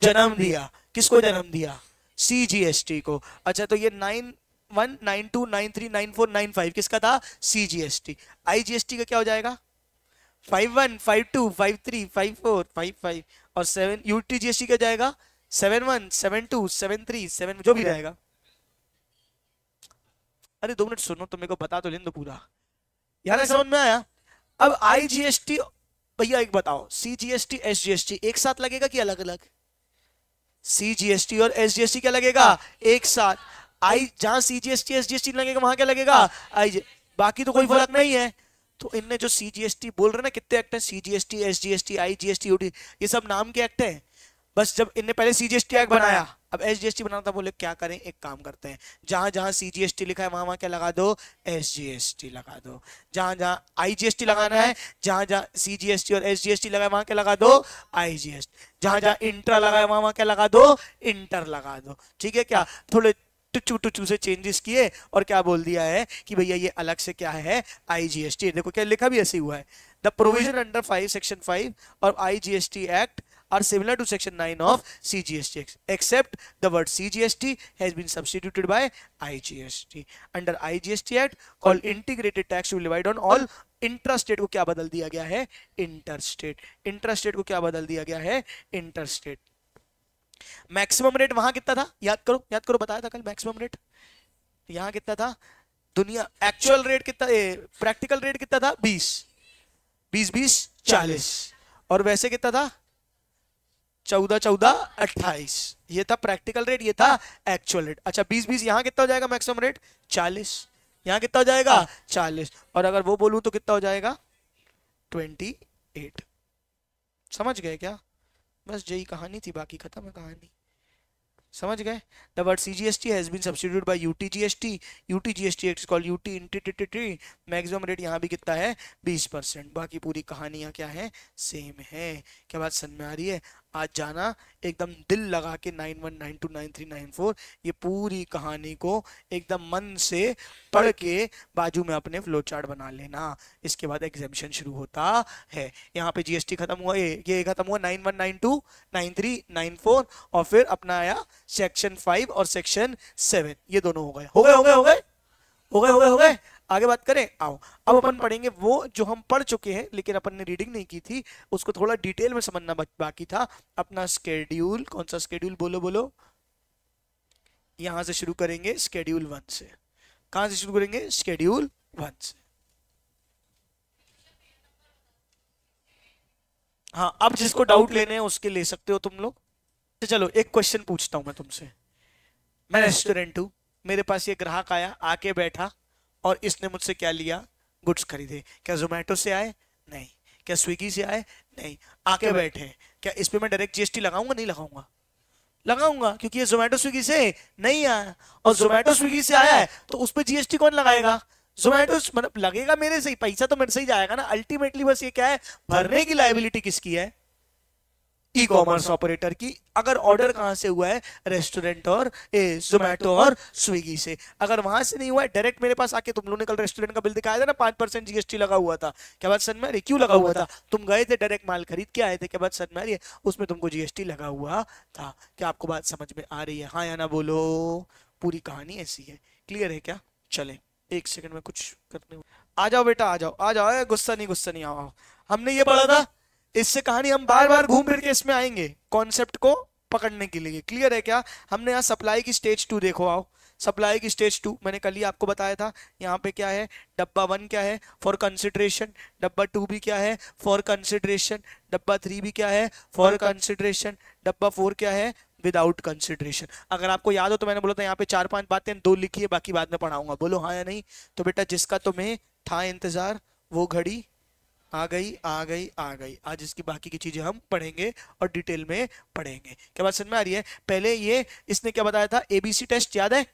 जन्म दिया। किसको जन्म दिया? सीजीएसटी को। अच्छा तो ये nine one nine two nine three nine four nine five किसका था? सीजीएसटी आईजीएसटी का क्या हो जाएगा? Five one five two five three five four five five और सेवन यूटीजीएसटी का जाएगा? Seven one seven two seven three seven जो भी रहेगा। अरे दो मिनट सुनो तो मेरे को बता तो लें दो पूरा। यार समझ में आया? अब आईजीएसटी भैया एक बताओ सीजीएसटी एसजीएसटी एक साथ लगेगा कि अलग अलग सीजीएसटी और एसजीएसटी क्या लगेगा एक साथ आई जहाँ सीजीएसटी एसजीएसटी लगेगा वहाँ क्या लगेगा आई बाकी तो कोई फ़र्क नहीं है तो इनने जो सीजीएसटी बोल रहे ना कितने एक्ट है सीजीएसटी एसजीएसटी आईजीएसटी ये सब नाम के एक्ट है बस जब इनने पहले सीजीएसटी एक्ट बनाया अब एस जी बनाना था बोले क्या करें एक काम करते हैं जहाँ जहाँ सी जी एस टी लिखा है वहाँ वहाँ क्या लगा दो एस जी एस टी लगा दो जहाँ जहाँ आई जी एस टी लगाना है जहाँ जहाँ सी जी एस टी और एस जी एस टी लगा है वहाँ क्या लगा दो आई जी एस जहाँ जहाँ इंटर लगा है वहाँ वहाँ क्या लगा दो इंटर लगा दो ठीक है क्या थोड़े टुचू टुचू से चेंजेस किए और क्या बोल दिया है कि भैया ये अलग से क्या है आईजीएसटी देखो क्या लिखा भी ऐसे हुआ है the provision under five section five और IGST act are similar to section 9 of CGST except the word CGST has been substituted by IGST under IGST act called integrated tax will divide on all intrastate को क्या बदल दिया गया है? इंटरस्टेट इंट्रास्टेट को क्या बदल दिया गया है? इंटरस्टेट मैक्सिमम रेट वहाँ कितना था? याद करो याद करो बताया था कल मैक्सिमम रेट यहाँ कितना था? दुनिया एक्चुअल रेट कितना प्रैक्टिकल रेट कितना था? बीस. बीस बीस चालीस. और वैसे कितना था? चौदह चौदह अट्ठाईस। ये था प्रैक्टिकल रेट ये था एक्चुअल रेट अच्छा बीस बीस यहाँ कितना हो जाएगा मैक्सिमम रेट चालीस। यहाँ कितना हो जाएगा? चालीस। और अगर वो बोलूँ तो कितना हो जाएगा? Twenty eight. समझ गए क्या? बस यही कहानी थी बाकी खत्म है कहानी। समझ गए? The word CGST has been substituted by UTGST UTGST it's called UT इंटी मैक्सिमम रेट यहाँ भी कितना है? 20 परसेंट। बाकी पूरी कहानियाँ क्या है? सेम है। क्या बात समझ में आ रही है? आज जाना एकदम दिल लगा के nine one nine two nine three nine four ये पूरी कहानी को एकदम मन से पढ़ के। बाजू में अपने फ्लो चार्ट बना लेना। इसके बाद एग्जामिशन शुरू होता है। यहाँ पे जीएसटी खत्म हुआ ये ये खत्म हुआ nine one nine two nine three nine four और फिर अपना आया सेक्शन फाइव और सेक्शन सेवन ये दोनों हो गए। हो गए हो गए हो गए? हो गए हो गए हो गए? आगे बात करें आओ। अब अपन पढ़ेंगे वो जो हम पढ़ चुके हैं लेकिन अपन ने रीडिंग नहीं की थी उसको थोड़ा डिटेल में समझना बाकी था। अपना स्केड्यूल कौन सा स्केड्यूल बोलो बोलो। यहाँ से शुरू करेंगे स्केड्यूल वन से। कहाँ से शुरू करेंगे? स्केड्यूल वन से। हाँ अब जिसको डाउट लेने हैं उसके ले सकते हो तुम लोग। तो चलो एक क्वेश्चन पूछता हूँ मैं तुमसे। मैं रेस्टोरेंट हूँ। मेरे पास ये ग्राहक आया आके बैठा। और इसने मुझसे क्या लिया? गुड्स खरीदे। क्या जोमेटो से आए? नहीं। क्या स्विगी से आए? नहीं। आके बैठे क्या इस पर मैं डायरेक्ट जीएसटी लगाऊँगा? नहीं लगाऊँगा। लगाऊँगा क्योंकि ये जोमेटो स्विगी से नहीं आया। और जोमेटो स्विगी से आया है तो उस पर जीएसटी कौन लगाएगा? जोमेटो मतलब लगेगा मेरे से ही। पैसा तो मेरे से ही जाएगा ना। अल्टीमेटली बस ये क्या है? भरने की लाइबिलिटी किसकी है? ई कॉमर्स ऑपरेटर की अगर ऑर्डर कहाँ से हुआ है? रेस्टोरेंट और जोमेटो और स्विगी से। अगर वहाँ से नहीं हुआ है डायरेक्ट मेरे पास आके तुम लोगों ने कल रेस्टोरेंट का बिल दिखाया था ना पाँच परसेंट जीएसटी लगा हुआ था। क्या बात समझ में क्यों लगा हुआ था? तुम गए थे डायरेक्ट माल खरीद के आए थे क्या बात रही है? उसमें तुमको जीएसटी लगा हुआ था। क्या आपको बात समझ में आ रही है? हाँ या ना बोलो? पूरी कहानी ऐसी है। क्लियर है क्या? चले एक सेकंड में कुछ करने आ जाओ बेटा आ जाओ। आ जाओ गुस्सा नहीं गुस्सा नहीं आओ। हमने ये पढ़ा था इससे कहानी हम बार बार घूम फिर के इसमें आएँगे कॉन्सेप्ट को पकड़ने के लिए। क्लियर है क्या? हमने यहाँ सप्लाई की स्टेज टू देखो, आओ। सप्लाई की स्टेज टू मैंने कल ही आपको बताया था, यहाँ पे क्या है? डब्बा वन क्या है? फॉर कंसिडरेशन डब्बा टू भी क्या है? फॉर कंसिडरेशन डब्बा थ्री भी क्या है? फॉर कंसिडरेशन डब्बा फोर क्या है? विदाउट कंसिडरेशन अगर आपको याद हो तो मैंने बोला था यहाँ पे चार पाँच बातें, दो लिखी है, बाकी बाद में पढ़ाऊँगा। बोलो हाँ या नहीं? तो बेटा, जिसका तुम्हें था इंतज़ार, वो घड़ी आ गई आ गई आ गई। आज इसकी बाकी की चीज़ें हम पढ़ेंगे और डिटेल में पढ़ेंगे। क्या बात समझ में आ रही है? पहले ये इसने क्या बताया था? एबीसी टेस्ट याद है?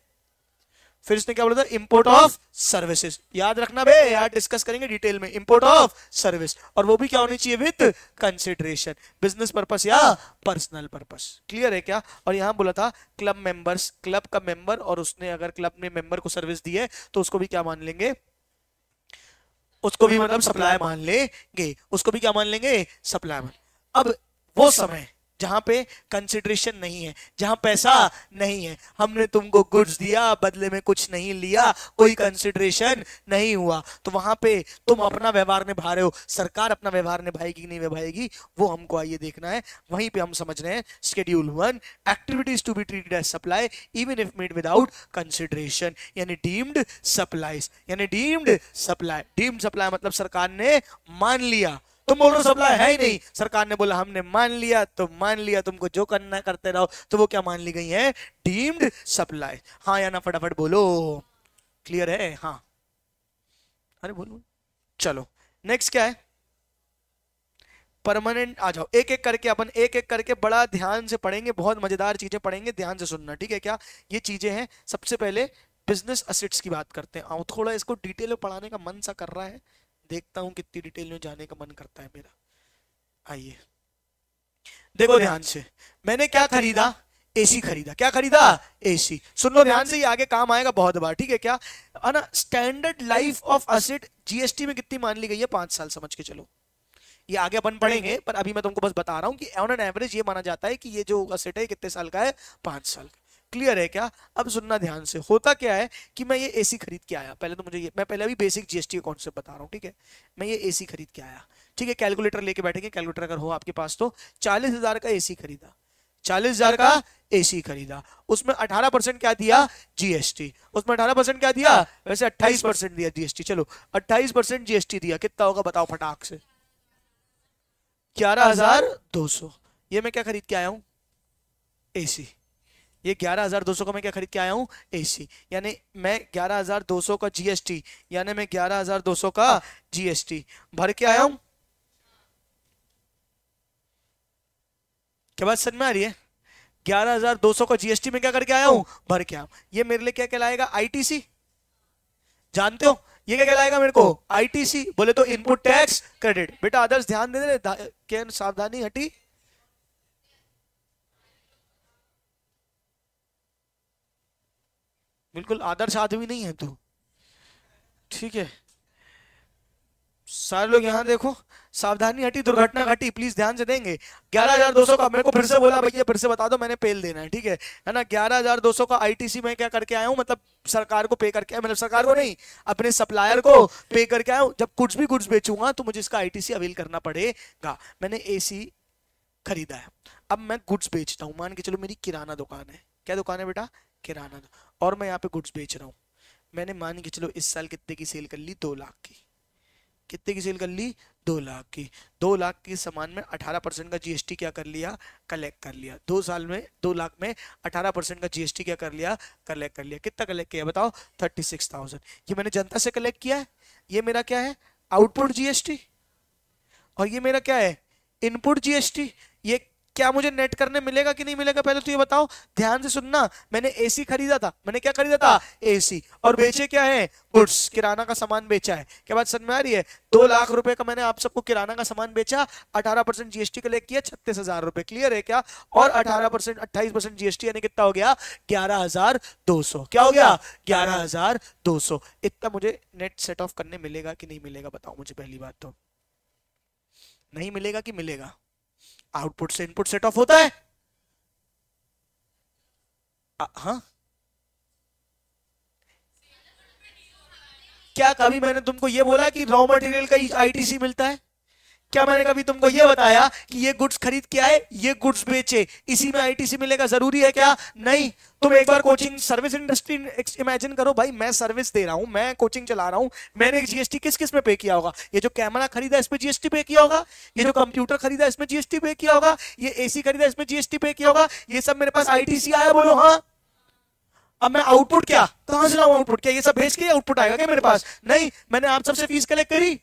फिर इसने क्या बोला था? इंपोर्ट ऑफ़ सर्विसेज़ याद रखना बे यार डिस्कस करेंगे डिटेल में। इंपोर्ट ऑफ़ सर्विस और वो भी क्या होनी चाहिए विद कंसिडरेशन बिज़नेस पर्पस या पर्सनल पर्पस क्लियर है क्या? और यहाँ बोला था क्लब मेंबर्स क्लब का मेंबर और उसने अगर क्लब ने मेंबर को सर्विस दी है तो उसको भी क्या मान लेंगे? उसको भी मतलब सप्लाई मान लेंगे, उसको भी क्या मान लेंगे? सप्लाई मान। अब वो समय जहाँ पे कंसिडरेशन नहीं है जहाँ पैसा नहीं है। हमने तुमको गुड्स दिया बदले में कुछ नहीं लिया कोई कंसिडरेशन नहीं हुआ। तो वहाँ पे तुम अपना व्यवहार निभा रहे हो। सरकार अपना व्यवहार निभाएगी कि नहीं निभाएगी वो हमको आइए देखना है। वहीं पे हम समझ रहे हैं schedule one activities to be treated as supply even if made without consideration यानी डीम्ड सप्लाईज यानी डीम्ड सप्लाई डीम्ड सप्लाई मतलब सरकार ने मान लिया। तुम बोल रहे सप्लाई है ही नहीं। सरकार ने बोला, हमने मान लिया तो मान लिया, तुमको जो करना करते रहो। तो वो क्या मान ली गई है? Deemed supply. हाँ या ना, फटाफट बोलो। क्लियर है? हाँ। अरे, बोलो। चलो। नेक्स्ट क्या है? परमानेंट आ जाओ। एक एक करके अपन एक एक करके बड़ा ध्यान से पढ़ेंगे, बहुत मज़ेदार चीज़ें पढ़ेंगे, ध्यान से सुनना, ठीक है क्या? ये चीज़ें हैं। सबसे पहले बिज़नेस असेट्स की बात करते हैं। थोड़ा इसको डिटेल में पढ़ाने का मन सा कर रहा है। देखता हूँ कितनी डिटेल में जाने का मन करता है मेरा। आइए। देखो ध्यान से। मैंने क्या खरीदा? एसी खरीदा। क्या खरीदा? एसी सुन लो ध्यान से ये आगे काम आएगा बहुत बार ठीक है क्या? ना standard life of asset GST में कितनी मान ली गई है? पाँच साल समझ के चलो। ये आगे अपन पढ़ेंगे पर अभी मैं तुमको बस बता रहा हूँ कि ऑन एन एवरेज ये माना जाता है कि ये जो असेट है कितने साल का है? पाँच साल का। क्लियर है क्या? अब सुनना ध्यान से। होता क्या है कि मैं ये एसी खरीद के आया। पहले तो मुझे ये मैं पहले अभी बेसिक जीएसटी का कॉन्सेप्ट बता रहा हूँ ठीक है? मैं ये एसी खरीद के आया। ठीक है कैलकुलेटर लेके बैठेंगे। कैलकुलेटर अगर हो आपके पास तो चालीस हज़ार का एसी खरीदा। चालीस हज़ार का? एसी खरीदा। उसमें अठारह परसेंट क्या दिया? जीएसटी उसमें अठारह परसेंट क्या दिया? वैसे अट्ठाईस परसेंट दिया जीएसटी चलो अट्ठाईस परसेंट जीएसटी दिया। कितना होगा बताओ फटाक से। ग्यारह हज़ार दो सौ। ये मैं क्या खरीद के आया हूँ? एसी ये ग्यारह हज़ार दो सौ का मैं क्या खरीद के आया हूँ? एसी यानी मैं ग्यारह हज़ार दो सौ का जीएसटी यानी मैं ग्यारह हज़ार दो सौ का जीएसटी भर के आया हूँ। क्या बात समझ में आ रही है? ग्यारह हज़ार दो सौ का जीएसटी में क्या करके आया हूँ? भर के आया ये मेरे लिए क्या कहलाएगा? आईटीसी जानते हो? ये क्या कहलाएगा मेरे को? आईटीसी बोले तो इनपुट टैक्स क्रेडिट बेटा आदर्श ध्यान दे दे क्या सावधानी हटी। बिल्कुल आदर्श आदमी नहीं है तू। ठीक है। सारे लोग यहाँ देखो, सावधानी हटी, दुर्घटना घटी प्लीज़ ध्यान से देंगे। ग्यारह हज़ार दो सौ का, मेरे को फिर से बोला, भैया, फिर से बता दो, मैंने पेल देना है। ठीक है? है ना? ग्यारह हज़ार दो सौ का आईटीसी में क्या करके आया हूँ? मतलब सरकार को पे करके मतलब सरकार को नहीं, अपने सप्लायर को पे करके आया हूँ। जब कुछ भी गुड्स बेचूँगा तो मुझे इसका आईटीसी अवेल करना पड़ेगा। मैंने एसी खरीदा है। अब मैं गुड्स बेचता हूँ। मान के चलो, मेरी किराना दुकान है। क्या दुकान है बेटा? किराना और मैं यहाँ पे गुड्स बेच रहा हूँ। मैंने मान के चलो इस साल कितने की सेल कर ली? दो लाख की। कितने की सेल कर ली? दो लाख की। दो लाख के सामान में अठारह परसेंट का जीएसटी क्या कर लिया? कलेक्ट कर लिया। दो साल में, दो लाख में अठारह परसेंट का जीएसटी क्या कर लिया? कलेक्ट कर लिया। कितना कलेक्ट किया बताओ? थर्टी सिक्स थाउज़ेंड ये मैंने जनता से कलेक्ट किया है। ये मेरा क्या है? आउटपुट जीएसटी और ये मेरा क्या है? इनपुट जीएसटी ये क्या मुझे नेट करने मिलेगा कि नहीं मिलेगा पहले तो ये बताओ। ध्यान से सुनना मैंने एसी खरीदा था। मैंने क्या खरीदा था? एसी और बेचे क्या है? गुड्स किराना का सामान बेचा है। क्या बात समझ में आ रही है? दो लाख रुपए का मैंने आप सबको किराना का सामान बेचा अठारह परसेंट जीएसटी कलेक्ट किया छत्तीस हज़ार रुपए। क्लियर है क्या? और अठारह परसेंट अट्ठाईस परसेंट जीएसटी यानी कितना हो गया? ग्यारह हज़ार दो सौ। क्या हो गया? ग्यारह हज़ार दो सौ। इतना मुझे नेट सेट ऑफ़ करने मिलेगा कि नहीं मिलेगा बताओ मुझे पहली बात तो। नहीं मिलेगा कि मिलेगा? आउटपुट से इनपुट सेट ऑफ़ होता है। हाँ। क्या कभी मैंने तुमको ये बोला कि रॉ मटेरियल का आईटीसी मिलता है? क्या मैंने कभी तुमको ये बताया कि ये गुड्स खरीद के आए, ये गुड्स बेचे? इसी में आईटीसी मिलेगा, ज़रूरी है क्या? नहीं। तुम एक बार कोचिंग सर्विस इंडस्ट्री इमेजिन करो भाई, मैं सर्विस दे रहा हूँ, मैं कोचिंग चला रहा हूँ, मैंने जीएसटी किस किसमें पे किया होगा? ये जो कैमरा खरीदा इसमें जीएसटी पे किया होगा? ये जो कंप्यूटर खरीदा इसमें जीएसटी पे किया होगा? ये एसी खरीदा इसमें जीएसटी पे किया होगा? ये सब मेरे पास आईटीसी आया, बोलो हाँ। अब मैं आउटपुट क्या? कहाँ से आउटपुट क्या ये सब भेज के आउटपुट आएगा क्या मेरे पास? नहीं, मैंने आप सबसे फ़ीस कलेक्ट करी।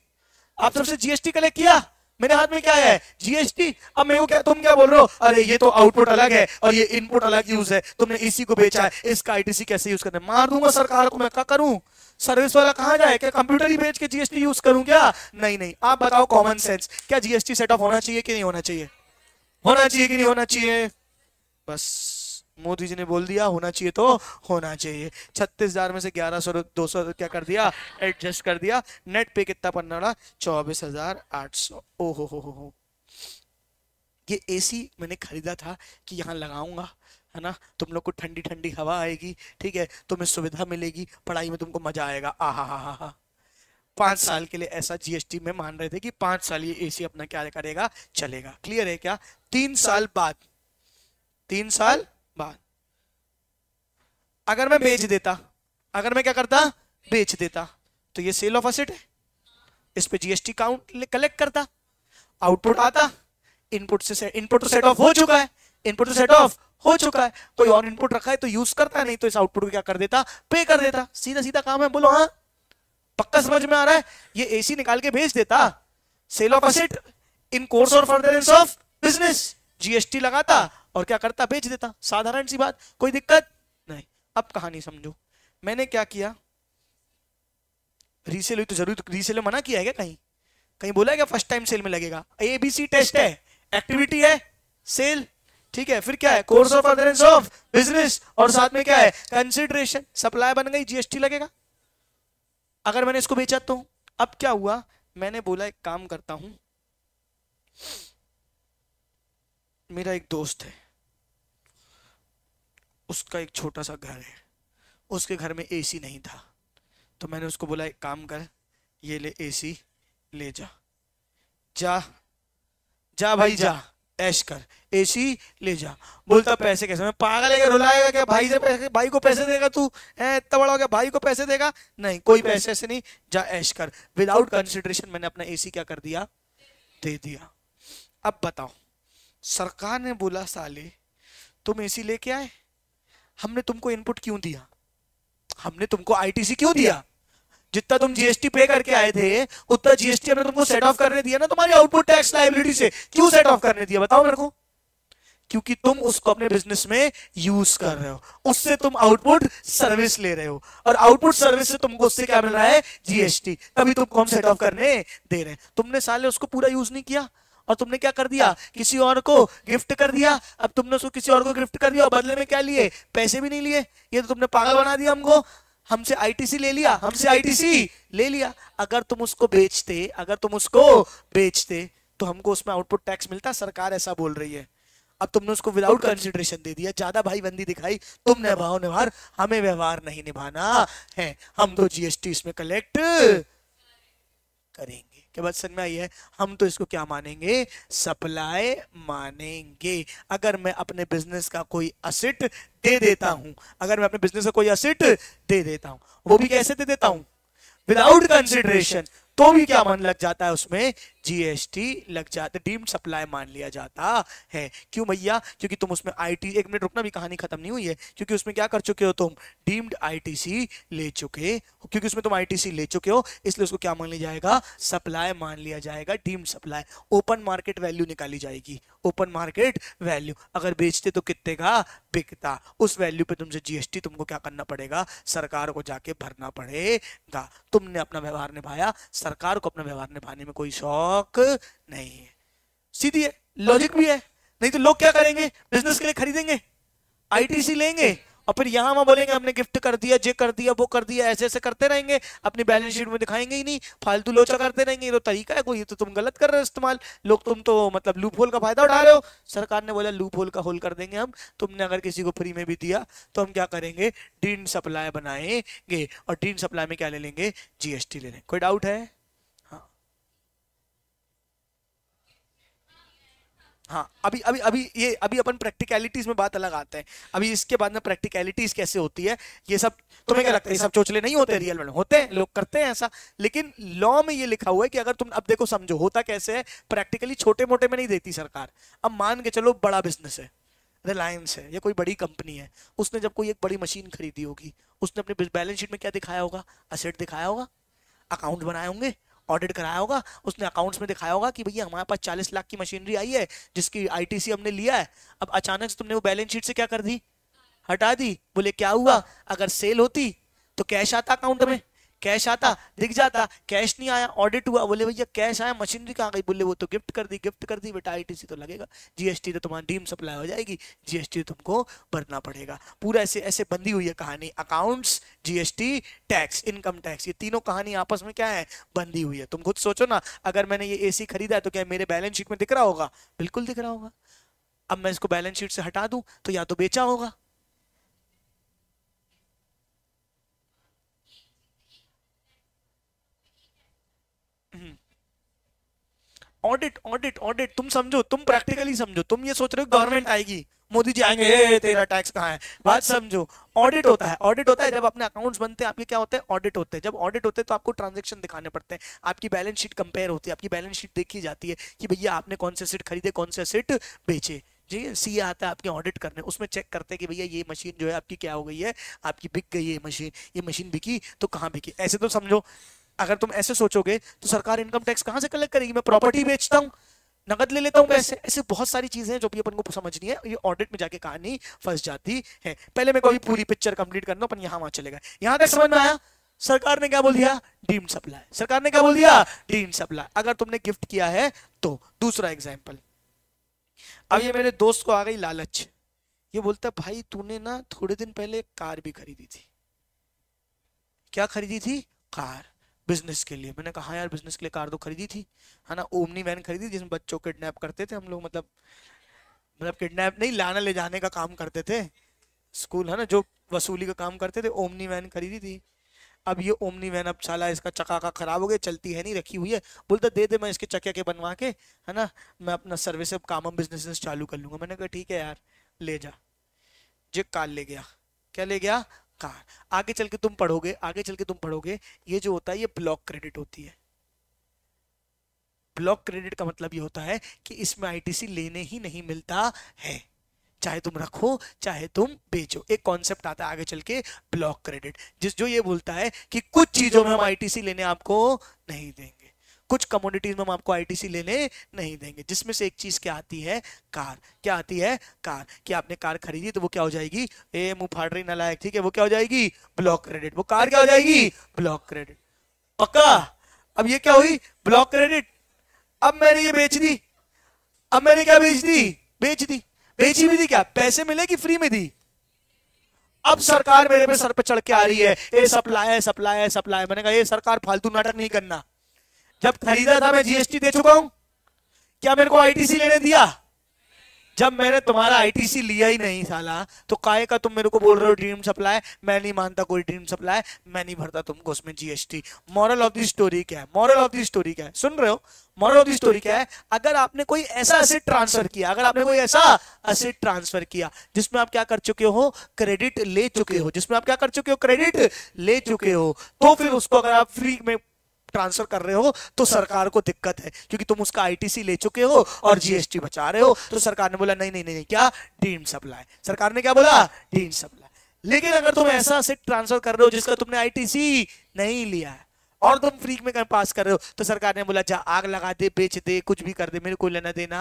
आप सबसे जीएसटी कलेक्ट किया? मेरे हाथ में क्या है? जीएसटी अब मैं क्या तुम क्या बोल रहे हो? अरे, ये तो आउटपुट अलग है और ये इनपुट अलग यूज़ है। तुमने इसी को बेचा है। इसका आईटीसी कैसे यूज़ करना मार दूँगा सरकार को, मैं क्या करूँ? सर्विस वाला कहा जाए? क्या कंप्यूटर ही बेच के जीएसटी यूज़ करूँ क्या? नहीं नहीं। आप बताओ कॉमन सेंस क्या जीएसटी सेटअप होना चाहिए कि नहीं होना चाहिए? होना चाहिए कि नहीं होना चाहिए? बस। मोदी जी ने बोल दिया होना चाहिए तो होना चाहिए। छत्तीस हज़ार में से ग्यारह सौ दो सौ क्या कर दिया? एडजस्ट कर दिया। नेट पे कितना पन्ना रहा चौबीस हज़ार आठ सौ। ओ हो हो हो। ये एसी मैंने खरीदा था कि यहाँ लगाऊँगा है ना? तुम लोग को ठंडी ठंडी हवा आएगी ठीक है? तुम्हें सुविधा मिलेगी पढ़ाई में तुमको मज़ा आएगा। आ हा हा हा हा। पाँच साल के लिए ऐसा जीएसटी में मान रहे थे कि पाँच साल ये एसी अपना क्या करेगा? चलेगा। क्लियर है क्या? तीन साल। बाद तीन साल बाद अगर मैं बेच देता अगर मैं क्या करता? बेच देता। तो ये सेल ऑफ़ असेट है। इस पे जीएसटी काउंट कलेक्ट करता। आउटपुट आता। इनपुट से इनपुट तो सेट ऑफ़ हो चुका है। इनपुट तो सेट ऑफ़ हो चुका है। कोई और इनपुट रखा है तो यूज़ करता है नहीं तो इस आउटपुट को क्या कर देता? पे कर देता। सीधा सीधा काम है। बोलो हाँ। पक्का समझ में आ रहा है? ये एसी निकाल के भेज देता। Sale of asset in course और फर्दरेंस ऑफ़ बिज़नेस जीएसटी लगाता। और क्या करता? बेच देता। साधारण सी बात, कोई दिक्कत? नहीं। अब कहानी समझो। मैंने क्या किया? रीसेल हुई तो ज़रूर तो रीसेल में मना किया है क्या? कहीं। कहीं बोला है क्या? फ़र्स्ट टाइम सेल में लगेगा। एबीसी टेस्ट है। एक्टिविटी है। सेल ठीक है। फिर क्या है? Course of furtherance of business और साथ में क्या है? कंसिडरेशन सप्लाई बन गई। जीएसटी लगेगा। अगर मैंने इसको बेचा तो। अब क्या हुआ? मैंने बोला, एक काम करता हूँ। मेरा एक दोस्त है। उसका एक छोटा सा घर है। उसके घर में एसी नहीं था। तो मैंने उसको बोला एक काम कर ये ले एसी ले जा। जा जा भाई जा। ऐश कर एसी ले जा। बोलता पैसे कैसे? मैं पागल है रुलाएगा क्या? भाई से पैसे भाई को पैसे देगा तू? है इतना बड़ा हो गया भाई को पैसे देगा? नहीं कोई पैसे ऐसे नहीं। जा ऐश कर। विदाउट कंसिडरेशन मैंने अपना एसी क्या कर दिया? दे दिया। अब बताओ सरकार ने बोला, साले, तुम एसी लेके आए। हमने तुमको इनपुट क्यों दिया? हमने तुमको आईटीसी क्यों दिया? जितना तुम जीएसटी पे करके आए थे, उतना जीएसटी हमने तुमको सेट ऑफ़ करने दिया ना तुम्हारी आउटपुट टैक्स लाइबिलिटी से। क्यों सेट ऑफ़ करने दिया, बताओ मेरे को। क्योंकि तुम उसको अपने बिज़नेस में यूज़ कर रहे हो। उससे तुम आउटपुट सर्विस ले रहे हो। और आउटपुट सर्विस से तुमको उससे क्या मिल रहा है? जीएसटी तभी तुमको हम सेट ऑफ़ करने दे रहे हैं। तुमने साले उसको पूरा यूज़ नहीं किया? और तुमने क्या कर दिया? किसी और को गिफ्ट कर दिया। अब तुमने उसको किसी और को गिफ्ट कर दिया और बदले में क्या लिए? पैसे भी नहीं लिए। ये तो तुमने पागल बना दिया हमको। हमसे आईटीसी ले लिया। हमसे आईटीसी ले लिया। अगर तुम उसको बेचते अगर तुम उसको बेचते तो हमको उसमें आउटपुट टैक्स मिलता। सरकार ऐसा बोल रही है। अब तुमने उसको विदाउट कंसिडरेशन दे दिया। ज़्यादा भाई बंदी दिखाई। तुम निभाओ निभार हमें व्यवहार नहीं निभाना है। हम तो जीएसटी इसमें कलेक्ट करेंगे। क्या बात समझ में आई है, हम तो इसको क्या मानेंगे? सप्लाई मानेंगे। अगर मैं अपने बिज़नेस का कोई असिट दे देता हूँ, अगर मैं अपने बिज़नेस का कोई असिट दे देता हूँ, वो भी कैसे दे देता हूँ? विदाउट कंसिडरेशन तो भी क्या मन लग जाता है उसमें? जीएसटी लग जाता डीम्ड सप्लाई मान लिया जाता है। क्यों भैया? क्योंकि तुम उसमें आईटी एक मिनट रुकना भी कहानी खत्म नहीं हुई है। क्योंकि उसमें क्या कर चुके हो तुम? डीम्ड आईटीसी ले चुके हो। क्योंकि उसमें तुम आईटीसी ले चुके हो, इसलिए उसको क्या मान लिया जाएगा? सप्लाई मान लिया जाएगा deemed supply open market value निकाली जाएगी। ओपन मार्केट वैल्यू अगर बेचते तो कितने का? बिकता। उस वैल्यू पे तुमसे जीएसटी तुमको क्या करना पड़ेगा? सरकार को जाके भरना पड़ेगा। तुमने अपना व्यवहार निभाया। सरकार को अपना व्यवहार निभाने में कोई शौक शौक नहीं है। सीधी है लॉजिक भी है। नहीं तो लोग क्या करेंगे? बिज़नेस के लिए खरीदेंगे आईटीसी लेंगे और फिर यहाँ वहाँ बोलेंगे, हमने गिफ्ट कर दिया जे कर दिया, वो कर दिया ऐसे ऐसे करते रहेंगे, अपनी बैलेंस शीट में दिखाएँगे ही नहीं, फालतू लोचा करते रहेंगे। ये तो तरीका है, कोई तो तुम गलत कर रहे हो इस्तेमाल। लोग तुम तो मतलब लूप होल का फ़ायदा उठा रहे हो। सरकार ने बोला लूप होल का होल कर देंगे हम। तुमने अगर किसी को फ्री में भी दिया तो हम क्या करेंगे? डीन सप्लाई बनाएँगे और डीन सप्लाई में क्या ले लेंगे? जीएसटी ले लेंगे। कोई डाउट है? हाँ अभी अभी अभी ये अभी अपन प्रैक्टिकलिटीज में बात अलग आते हैं। अभी इसके बाद में प्रैक्टिकलिटीज कैसे होती है ये सब तुम्हें क्या लगता है ये सब चोचले नहीं होते रियल में होते हैं लोग करते हैं ऐसा। लेकिन लॉ में ये लिखा हुआ है कि अगर तुम अब देखो समझो होता कैसे है प्रैक्टिकली छोटे मोटे में नहीं देती सरकार। अब मान के चलो बड़ा बिज़नेस है रिलायंस है या कोई बड़ी कंपनी है। उसने जब कोई एक बड़ी मशीन खरीदी होगी उसने अपने बैलेंस शीट में क्या दिखाया होगा? असेट दिखाया होगा? अकाउंट बनाए होंगे? ऑडिट कराया होगा उसने अकाउंट्स में दिखाया होगा कि भैया हमारे पास चालीस लाख की मशीनरी आई है जिसकी आईटीसी हमने लिया है। अब अचानक से तुमने वो बैलेंस शीट से क्या कर दी? हटा दी। बोले क्या हुआ? अगर सेल होती तो कैश आता अकाउंट में? कैश आता, दिख जाता कैश नहीं आया ऑडिट हुआ, बोले भैया कैश आया मशीनरी कहाँ गई? बोले, वो तो गिफ्ट कर दी गिफ्ट कर दी, बेटा आईटीसी तो लगेगा। जीएसटी तो तुम्हारी डीम सप्लाई हो जाएगी। जीएसटी तुमको भरना पड़ेगा। पूरा ऐसे ऐसे बंदी हुई है कहानी। Accounts GST tax income tax ये तीनों कहानी आपस में क्या है? बंदी हुई है। तुम खुद सोचो ना, अगर मैंने ये एसी खरीदा है तो क्या मेरे बैलेंस शीट में दिख रहा होगा? बिल्कुल दिख रहा होगा। अब मैं इसको बैलेंस शीट से हटा दूँ तो या तो बेचा होगा। ऑडिट ऑडिट ऑडिट तुम समझो तुम प्रैक्टिकली समझो। तुम ये सोच रहे हो गवर्नमेंट आएगी मोदी जी आएँगे तेरा टैक्स कहाँ है? बात समझो। ऑडिट होता है ऑडिट होता है जब अपने अकाउंट्स बनते हैं आपके क्या होते हैं? ऑडिट होते हैं। जब ऑडिट होते हैं तो आपको ट्रांजेक्शन दिखाने पड़ते हैं। आपकी बैलेंस शीट कंपेयर होती है आपकी बैलेंस शीट देखी जाती है कि भैया आपने कौन से सीट खरीदे कौन से सीट बेचे। जी सी आता है आपके ऑडिट करने उसमें चेक करते हैं कि भैया ये मशीन जो है आपकी क्या हो गई है? आपकी बिक गई है मशीन ये मशीन बिकी तो कहाँ बिकी? ऐसे तो समझो। अगर तुम ऐसे सोचोगे तो सरकार इनकम टैक्स कहाँ से कलेक्ट करेगी? मैं प्रॉपर्टी बेचता हूँ, नगद ले लेता हूँ पैसे। ऐसे बहुत सारी चीज़ें हैं जो भी अपन को समझनी है। ये ऑडिट में जाके कहानी फंस जाती है। पहले मैं कोई पूरी पिक्चर कंप्लीट करना, अपन यहाँ वहाँ चलेगा यहाँ तक समझ में आया? सरकार ने क्या बोल दिया? डीम्ड सप्लाई सरकार ने क्या बोल दिया? डीम्ड सप्लाई अगर तुमने गिफ्ट किया है तो दूसरा एग्ज़ाम्पल अब ये मेरे दोस्त को आ गई लालच। ये बोलता, भाई, तूने ना थोड़े दिन पहले कार भी खरीदी थी। क्या खरीदी थी? कार। बिज़नेस के लिए। मैंने कहा हाँ यार बिज़नेस के लिए कार तो खरीदी थी। है ना? ओमनी वैन खरीदी, जिसमें बच्चों किडनैप करते थे हम लोग मतलब मतलब किडनैप नहीं, लाना ले जाने का काम करते थे। स्कूल है ना? जो वसूली का काम करते थे, ओमनी वैन खरीदी थी। अब ये ओमनी वैन अब साला इसका चका का खराब हो गया, चलती है नहीं, रखी हुई है। बोलता, दे दे मैं इसके चक्के के बनवा के, है ना, मैं अपना सर्विस अब काम बिज़नेस चालू कर लूँगा। मैंने कहा, ठीक है यार, ले जा। जे, कार ले गया। क्या ले गया? कार आगे चल के तुम पढ़ोगे आगे चल के तुम पढ़ोगे ये जो होता है ये ब्लॉक क्रेडिट होती है। ब्लॉक क्रेडिट का मतलब ये होता है कि इसमें आईटीसी लेने ही नहीं मिलता है। चाहे तुम रखो चाहे तुम बेचो। एक कॉन्सेप्ट आता है आगे चल के ब्लॉक क्रेडिट जिस जो ये बोलता है कि कुछ चीज़ों में हम आईटीसी लेने आपको नहीं देंगे। कुछ कमोडिटीज में हम आपको आईटीसी लेने नहीं देंगे। जिसमें से एक चीज़ क्या आती है? कार। क्या आती है? कार। कि आपने कार खरीदी तो वो क्या हो जाएगी? ए, मुँह फाड़ रही नालायक, ठीक है? वो क्या हो जाएगी? Block credit. वो कार क्या हो जाएगी? Block credit. पक्का? अब ये क्या हुई? Block credit. अब मैंने ये बेच दी। अब मैंने क्या बेच दी? बेच दी। बेची भी थी क्या? पैसे मिले कि फ्री में दी? अब सरकार मेरे पे सर पे चढ़ के आ रही है। ये सप्लाई सप्लाई सप्लाई मैंने कहा ये सरकार, फालतू नाटक नहीं करना। जब खरीदा था मैं जीएसटी दे चुका हूँ, क्या मेरे को आईटीसी लेने दिया? जब मैंने तुम्हारा आईटीसी लिया ही नहीं साला तो काय का तुम मेरे को बोल रहे हो ड्रीम सप्लाई मैं नहीं मानता कोई ड्रीम सप्लाई मैं नहीं भरता तुमको उसमें GST moral of the story क्या है? मॉरल ऑफ़ द स्टोरी क्या है? सुन रहे हो? मॉरल ऑफ़ द स्टोरी क्या है? अगर आपने कोई ऐसा असेट ट्रांसफ़र किया, अगर आपने कोई ऐसा असेट ट्रांसफ़र किया, जिसमें आप क्या कर चुके हो? क्रेडिट ले चुके हो। जिसमें आप क्या कर चुके हो? क्रेडिट ले चुके हो। तो फिर उसको अगर आप फ्री में ट्रांसफ़र कर रहे हो तो सरकार को दिक्कत है क्योंकि तुम उसका आईटीसी ले चुके हो और जीएसटी बचा रहे हो। तो सरकार ने बोला नहीं नहीं नहीं, नहीं क्या? डीम सप्लाई सरकार ने क्या बोला? डीम सप्लाई लेकिन अगर तुम ऐसा सिट ट्रांसफ़र कर रहे हो जिसका तुमने आईटीसी नहीं लिया है और तुम फ्री में कर पास कर रहे हो तो सरकार ने बोला जा आग लगा दे बेच दे कुछ भी कर दे मेरे को लेना देना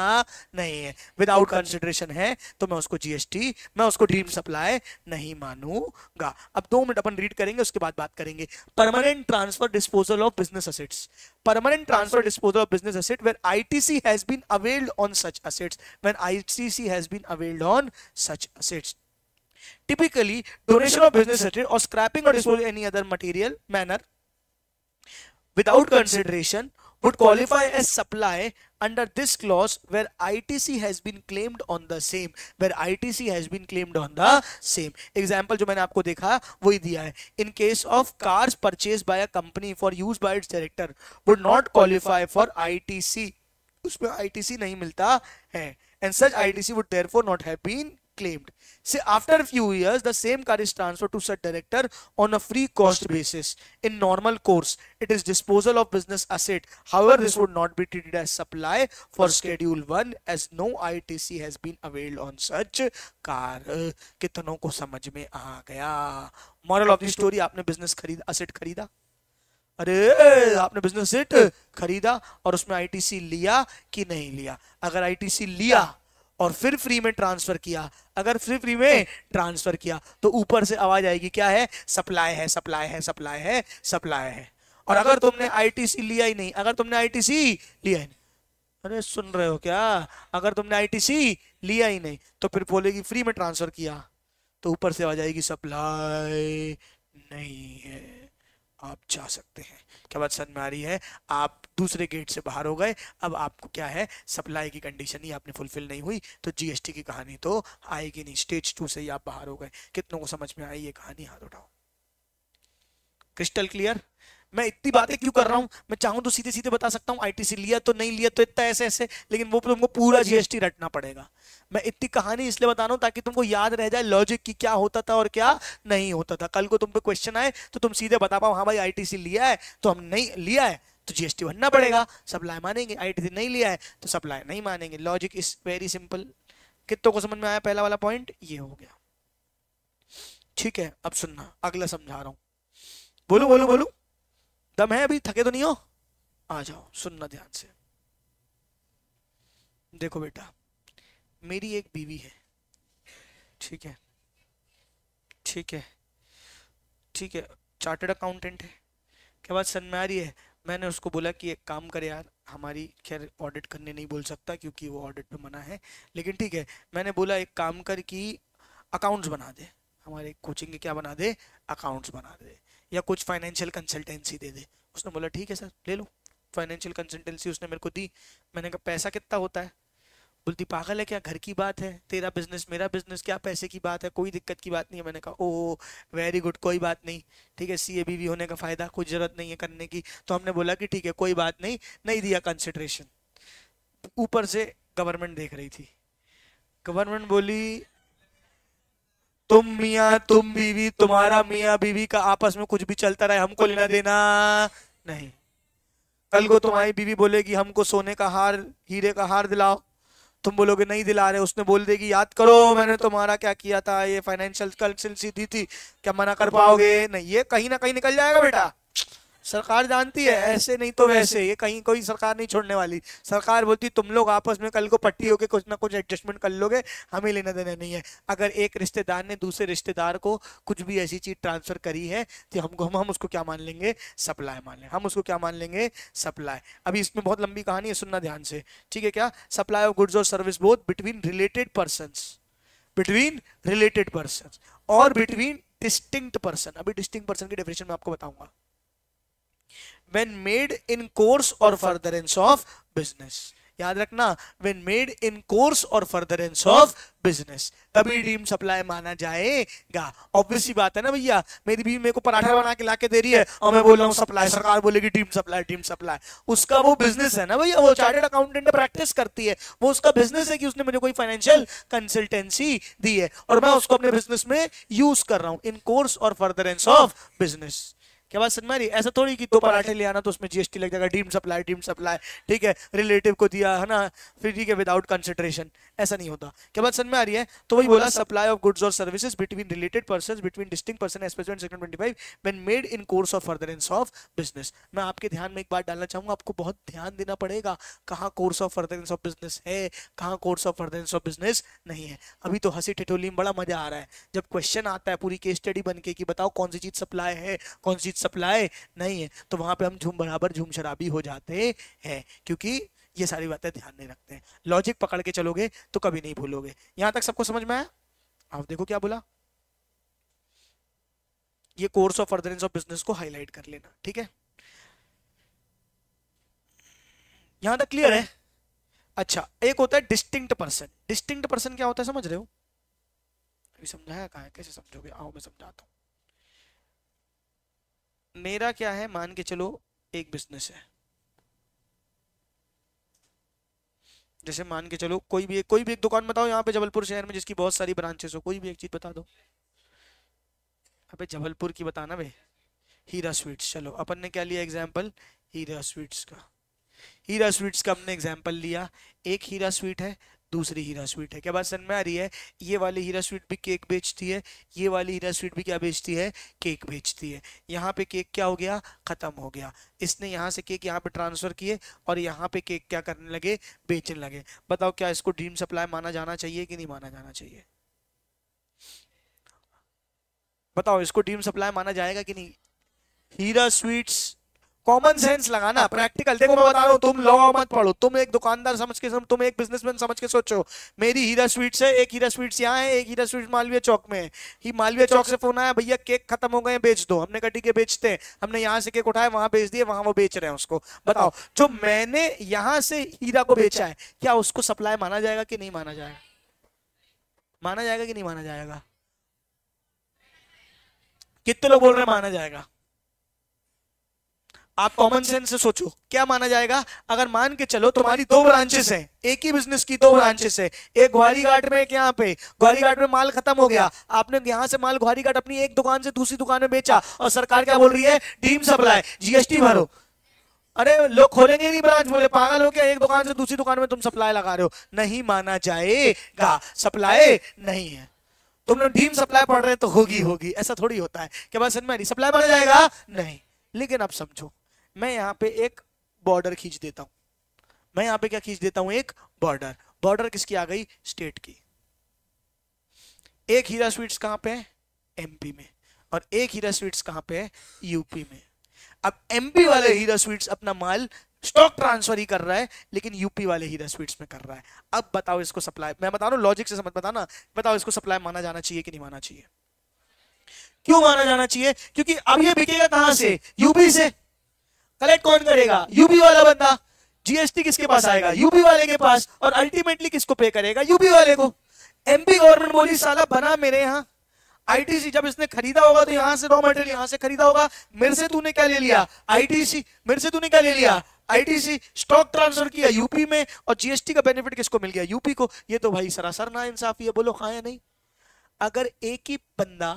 नहीं है। विदाउट कंसिडरेशन है तो मैं उसको जीएसटी मैं उसको ड्रीम सप्लाई नहीं मानूँगा। अब दो मिनट अपन रीड करेंगे उसके बाद बात करेंगे। Permanent transfer disposal of business assets permanent transfer disposal of business asset where ITC has been availed on such assets when ITC has been availed on such assets typically donation of business और स्क्रैपिंग और disposal any other material manner without consideration would qualify as supply under this clause where ITC has been claimed on the same where ITC has been claimed on the same example जो मैंने आपको देखा वही दिया है in case of cars purchased by a company for use by its director would not qualify for ITC उसमें ITC नहीं मिलता है and such ITC would therefore not have been claimed. Say after a few years, the same car is transferred to such director on a free cost basis. In normal course, it is disposal of business asset. However, this would not be treated as supply for Schedule 1 as no ITC has been availed on such car. कितनों को समझ में आ गया मॉरल ऑफ़ द स्टोरी आपने बिज़नेस खरीदा असेट खरीदा अरे आपने बिज़नेस सेट खरीदा और उसमें आईटीसी लिया कि नहीं लिया अगर आईटीसी लिया और फिर फ्री में ट्रांसफ़र किया। अगर फिर फ्री में ट्रांसफ़र किया तो ऊपर से आवाज़ आएगी, क्या है? सप्लाई है सप्लाई है सप्लाई है सप्लाई है। और अगर तुमने आईटीसी लिया ही नहीं, अगर तुमने आईटीसी लिया ही नहीं। अरे, सुन रहे हो क्या? अगर तुमने आईटीसी लिया ही नहीं तो फिर बोलेगी फ्री में ट्रांसफ़र किया। तो ऊपर से आ जाएगी सप्लाई नहीं है। आप जा सकते हैं। क्या बात समझ में आ रही है? आप दूसरे गेट से बाहर हो गए। अब आपको क्या है? सप्लाई की कंडीशन ही आपने फुलफिल नहीं हुई तो जीएसटी की कहानी तो आएगी नहीं। स्टेज टू से ही आप बाहर हो गए। कितनों को समझ में आई ये कहानी? हाथ उठाओ। क्रिस्टल क्लियर मैं इतनी बातें क्यों कर रहा हूँ? मैं चाहूँ तो सीधे सीधे बता सकता हूँ आईटीसी लिया तो नहीं लिया तो इतना ऐसे ऐसे लेकिन वो तुमको पूरा जीएसटी रटना पड़ेगा। मैं इतनी कहानी इसलिए बता रहा हूँ ताकि तुमको याद रह जाए लॉजिक की क्या होता था और क्या नहीं होता था। कल को तुम पे क्वेश्चन आए तो तुम सीधे बता पाओ हाँ भाई आईटीसी लिया है तो हम नहीं लिया है तो जीएसटी भरना पड़ेगा। सप्लाई मानेंगे आईटीसी नहीं लिया है तो सप्लाई नहीं मानेंगे। लॉजिक इज़ वेरी सिंपल कितों को समझ में आया पहला वाला पॉइंट ये हो गया। ठीक है अब सुनना। अगला समझा रहा हूँ। बोलो बोलो बोलो। दम है अभी? थके तो नहीं हो? आ जाओ सुनना ध्यान से। देखो बेटा, मेरी एक बीवी है। ठीक है? ठीक है? ठीक है चार्टर्ड अकाउंटेंट है। क्या बात में है? मैंने उसको बोला कि एक काम करे यार, हमारी खैर ऑडिट करने नहीं बोल सकता क्योंकि वो ऑडिट पे मना है। लेकिन ठीक है, मैंने बोला एक काम कर कि अकाउंट्स बना दे। हमारे कोचिंग के क्या बना दे? अकाउंट्स बना दे। या कुछ फाइनेंशियल कंसल्टेंसी दे दे। उसने बोला, ठीक है सर, ले लो। फाइनेंशियल कंसल्टेंसी उसने मेरे को दी। मैंने कहा, पैसा कितना होता है? बोलती, पागल है क्या? घर की बात है। तेरा बिज़नेस मेरा बिज़नेस क्या पैसे की बात है? कोई दिक्कत की बात नहीं है। मैंने कहा, ओह वेरी गुड कोई बात नहीं। ठीक है सी ए बी होने का फ़ायदा, कोई ज़रूरत नहीं है करने की। तो हमने बोला कि, ठीक है, कोई बात नहीं नहीं दिया कंसिडरेशन ऊपर से गवर्नमेंट देख रही थी। गवर्नमेंट बोली तुम मियाँ, तुम बीवी, तुम्हारा मियाँ, बीवी का आपस में कुछ भी चलता रहे, हमको लेना देना नहीं। कल को तुम्हारी बीवी बोलेगी, हमको सोने का हार, हीरे का हार दिलाओ। तुम बोलोगे, नहीं दिला रहे। उसने बोल देगी, याद करो, मैंने तुम्हारा क्या किया था? ये फाइनेंशियल कंसल्टेंसी दी थी। क्या मना कर पाओगे? नहीं, ये कहीं ना कहीं निकल जाएगा बेटा। सरकार जानती है ऐसे नहीं तो वैसे। ये कहीं कोई सरकार नहीं छोड़ने वाली। सरकार बोलती तुम लोग आपस में कल को पट्टी होके कुछ ना कुछ एडजस्टमेंट कर लोगे हमें लेना देना नहीं है। अगर एक रिश्तेदार ने दूसरे रिश्तेदार को कुछ भी ऐसी चीज़ ट्रांसफ़र करी है तो हमको हम, हम उसको क्या मान लेंगे? सप्लाई मान लेंगे हम उसको क्या मान लेंगे? सप्लाई अभी इसमें बहुत लंबी कहानी है सुनना ध्यान से। ठीक है क्या? सप्लाई ऑफ़ गुड्स और service both between related person between related person और बिटवीन डिस्टिंक्ट पर्सन अभी डिस्टिंक्ट पर्सन की डेफिनेशन में आपको बताऊँगा। When made in course or furtherance of business. याद रखना, when made in course or furtherance of business. तभी डीम सप्लाई माना जाएगा। ऑब्वियसली बात है ना भैया? मेरी बीवी मेरे को पराठा बना के लाके दे रही है और मैं बोल रहा हूँ, सप्लाई, सरकार बोलेगी डीम सप्लाई डीम सप्लाई. उसका वो बिज़नेस है ना भैया? वो चार्टेड अकाउंटेंट प्रैक्टिस करती है। वो उसका बिज़नेस है कि उसने मुझे कोई फाइनेंशियल कंसल्टेंसी दी है और मैं उसको अपने बिज़नेस में यूज़ कर रहा हूँ। इन कोर्स और फर्दरेंस ऑफ़ बिज़नेस क्या बात समझ में ऐसा थोड़ी कि दो पराठे ले आना तो उसमें जीएसटी लग जाएगा डीम सप्लाई डीम सप्लाई ठीक है? रिलेटिव को दिया है ना? फिर ठीक है विदाउट कंसिडरेशन ऐसा नहीं होता। क्या बात समझ में आ रही है? तो वही बोला सप्लाई ऑफ़ गुड्स और services between related person between distinct person section twenty five when made in course of furtherance of business मैं आपके ध्यान में एक बात डालना चाहूँगा आपको बहुत ध्यान देना पड़ेगा कहाँ course of furtherance of business है कहाँ course of furtherance of business नहीं है। अभी तो हँसी ठिठोली में बड़ा मज़ा आ रहा है। जब क्वेश्चन आता है पूरी केस स्टडी बन के कि बताओ कौन सी चीज़ सप्लाई है कौन सी चीज़ सप्लाई नहीं है तो वहाँ पे हम झूम, बराबर झूम शराबी हो जाते हैं, क्योंकि ये सारी बातें ध्यान नहीं रखते हैं। लॉजिक पकड़ के चलोगे तो कभी नहीं भूलोगे। यहाँ तक सबको समझ में आया? आप देखो क्या बोला? ये course of furtherance of business को हाईलाइट कर लेना, ठीक है? यहाँ तक क्लियर है? अच्छा एक होता है डिस्टिंक्ट पर्सन डिस्टिंक्ट पर्सन क्या होता है, समझ रहे हो? अभी समझाया कहा है? कैसे समझोगे? आओ, मैं समझाता हूँ। मेरा क्या है? मान के चलो, एक बिज़नेस है। जैसे मान के चलो, कोई भी एक, कोई भी एक दुकान बताओ यहाँ पे जबलपुर शहर में, जिसकी बहुत सारी ब्रांचेस हो, कोई भी एक चीज़ बता दो। अबे जबलपुर की बताना भाई। हीरा स्वीट्स, चलो, अपन ने क्या लिया एग्ज़ाम्पल हीरा स्वीट्स का। हीरा स्वीट्स का हमने एग्ज़ाम्पल लिया। एक हीरा स्वीट है दूसरी हीरा स्वीट है। क्या बात समझ में आ रही है? ये वाली हीरा स्वीट भी केक बेचती है, ये वाली हीरा स्वीट भी क्या बेचती है? केक बेचती है। यहाँ पे केक क्या हो गया? खत्म हो गया। इसने यहाँ से केक यहाँ पे ट्रांसफ़र किए और यहाँ पे केक क्या करने लगे? बेचने लगे। बताओ, क्या इसको ड्रीम सप्लाई माना जाना चाहिए कि नहीं माना जाना चाहिए? बताओ, इसको ड्रीम सप्लाई माना जाएगा कि नहीं? हीरा स्वीट्स कॉमन सेंस लगाना प्रैक्टिकल देखो मैं बता रहा हूँ तुम लॉ मत पढ़ो तुम एक दुकानदार समझ के तुम तुम एक बिजनेसमैन समझ के सोचो। मेरी हीरा स्वीट्स है एक हीरा स्वीट्स यहाँ है एक हीरा स्वीट्स मालवीय चौक में है। ही मालवीय चौक से फ़ोन आया भैया केक खत्म हो गए बेच दो। हमने कटी के बेचते हैं। हमने यहाँ से केक उठाया वहाँ बेच दिए वहाँ वो बेच रहे हैं उसको। बताओ जो मैंने यहाँ से हीरा को बेचा है क्या उसको सप्लाई माना जाएगा कि नहीं माना जाएगा? माना जाएगा कि नहीं माना जाएगा? कितने लोग बोल रहे हैं माना जाएगा? आप कॉमन सेंस से सोचो। क्या माना जाएगा? अगर मान के चलो तुम्हारी दो ब्रांचेस हैं। एक ही बिज़नेस की दो ब्रांचेस है। एक ग्वारी घाट में एक यहाँ पे। ग्वारी घाट में माल खत्म हो गया। आपने यहाँ से माल ग्वारी घाट अपनी एक दुकान से दूसरी दुकान में बेचा और सरकार क्या बोल रही है? डीम सप्लाई जीएसटी भरो। अरे लोग खोलेंगे नहीं ब्रांच बोले पागल हो क्या? एक दुकान से दूसरी दुकान में तुम सप्लाई लगा रहे हो। नहीं माना जाएगा। सप्लाई नहीं है। तुम लोग डीम सप्लाई पढ़ रहे तो होगी होगी। ऐसा थोड़ी होता है क्या बात समझ में सप्लाई माना जाएगा? नहीं। लेकिन अब समझो। मैं यहाँ पे एक बॉर्डर खींच देता हूँ। मैं यहाँ पे क्या खींच देता हूँ? एक बॉर्डर बॉर्डर किसकी आ गई? स्टेट की। एक हीरा स्वीट्स कहाँ पे है? एमपी में। और एक हीरा स्वीट्स कहाँ पे है? यूपी में। अब एमपी वाले हीरा स्वीट्स अपना माल स्टॉक ट्रांसफ़र ही कर रहा है लेकिन यूपी वाले हीरा स्वीट्स में कर रहा है। अब बताओ इसको सप्लाई मैं बता रहा हूँ लॉजिक से समझ बताना। बताओ इसको सप्लाई माना जाना चाहिए कि नहीं माना चाहिए? क्यों माना जाना चाहिए? क्योंकि अब ये बिकेगा कहाँ से? यूपी से। कलेक्ट कौन करेगा। यूपी वाला बंदा जीएसटी किसके पास आएगा? यूपी वाले के पास। और अल्टीमेटली किसको पे करेगा? यूपी वाले को। एमपी गवर्नमेंट बोली, साला, बना मेरे यहाँ। आईटीसी जब इसने खरीदा होगा तो यहाँ से रॉ मटेरियल यहाँ से खरीदा होगा। मेरे से तूने क्या ले लिया? आईटीसी मेरे से तूने क्या ले लिया? आईटीसी स्टॉक ट्रांसफ़र किया यूपी में और जीएसटी का बेनिफिट किसको मिल गया? यूपी को। ये तो भाई सरासर ना इंसाफी है। बोलो हाँ या नहीं। अगर एक ही बंदा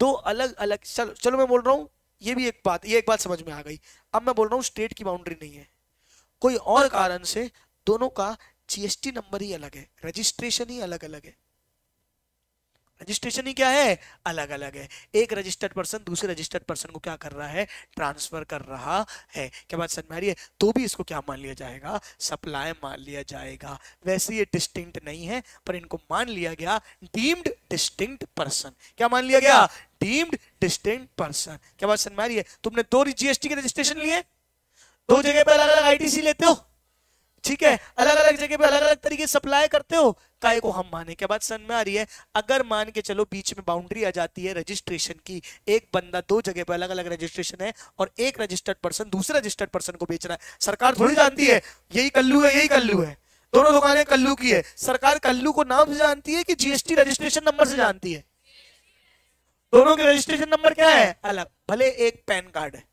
दो अलग अलग चलो चलो मैं बोल रहा हूँ ये भी एक बात ये एक बात समझ में आ गई। अब मैं बोल रहा हूँ स्टेट की बाउंड्री नहीं है। कोई और कारण से दोनों का जीएसटी नंबर ही अलग है रजिस्ट्रेशन ही अलग अलग है। रजिस्ट्रेशन ही क्या है? अलग अलग है। एक रजिस्टर्ड पर्सन दूसरे रजिस्टर्ड पर्सन को क्या कर रहा है? ट्रांसफ़र कर रहा है। क्या बात समझ में आ रही है? तो भी इसको क्या मान लिया जाएगा? सप्लाई मान लिया जाएगा। वैसे ये डिस्टिंक्ट नहीं है, पर इनको मान लिया गया डीम्ड डिस्टिंक्ट पर्सन क्या मान लिया गया? डीम्ड डिस्टिंक्ट पर्सन क्या बात समझ में आ रही है? तुमने दो जीएसटी के रजिस्ट्रेशन लिए। दो जगह पे अलग अलग आईटीसी लेते हो। ठीक है? अलग अलग जगह पे अलग अलग तरीके सप्लाई करते हो। काय को हम माने। क्या बात समझ में आ रही है? अगर मान के चलो बीच में बाउंड्री आ जाती है रजिस्ट्रेशन की, एक बंदा दो जगह पे अलग अलग रजिस्ट्रेशन है और एक रजिस्टर्ड पर्सन दूसरे रजिस्टर्ड पर्सन को बेच रहा है। सरकार थोड़ी जानती है, यही कल्लू है, यही कल्लू है। दोनों दुकानें कल्लू की है। सरकार कल्लू को नाम से जानती है कि जीएसटी रजिस्ट्रेशन नंबर से जानती है? दोनों के रजिस्ट्रेशन नंबर क्या है? अलग। भले एक पैन कार्ड है।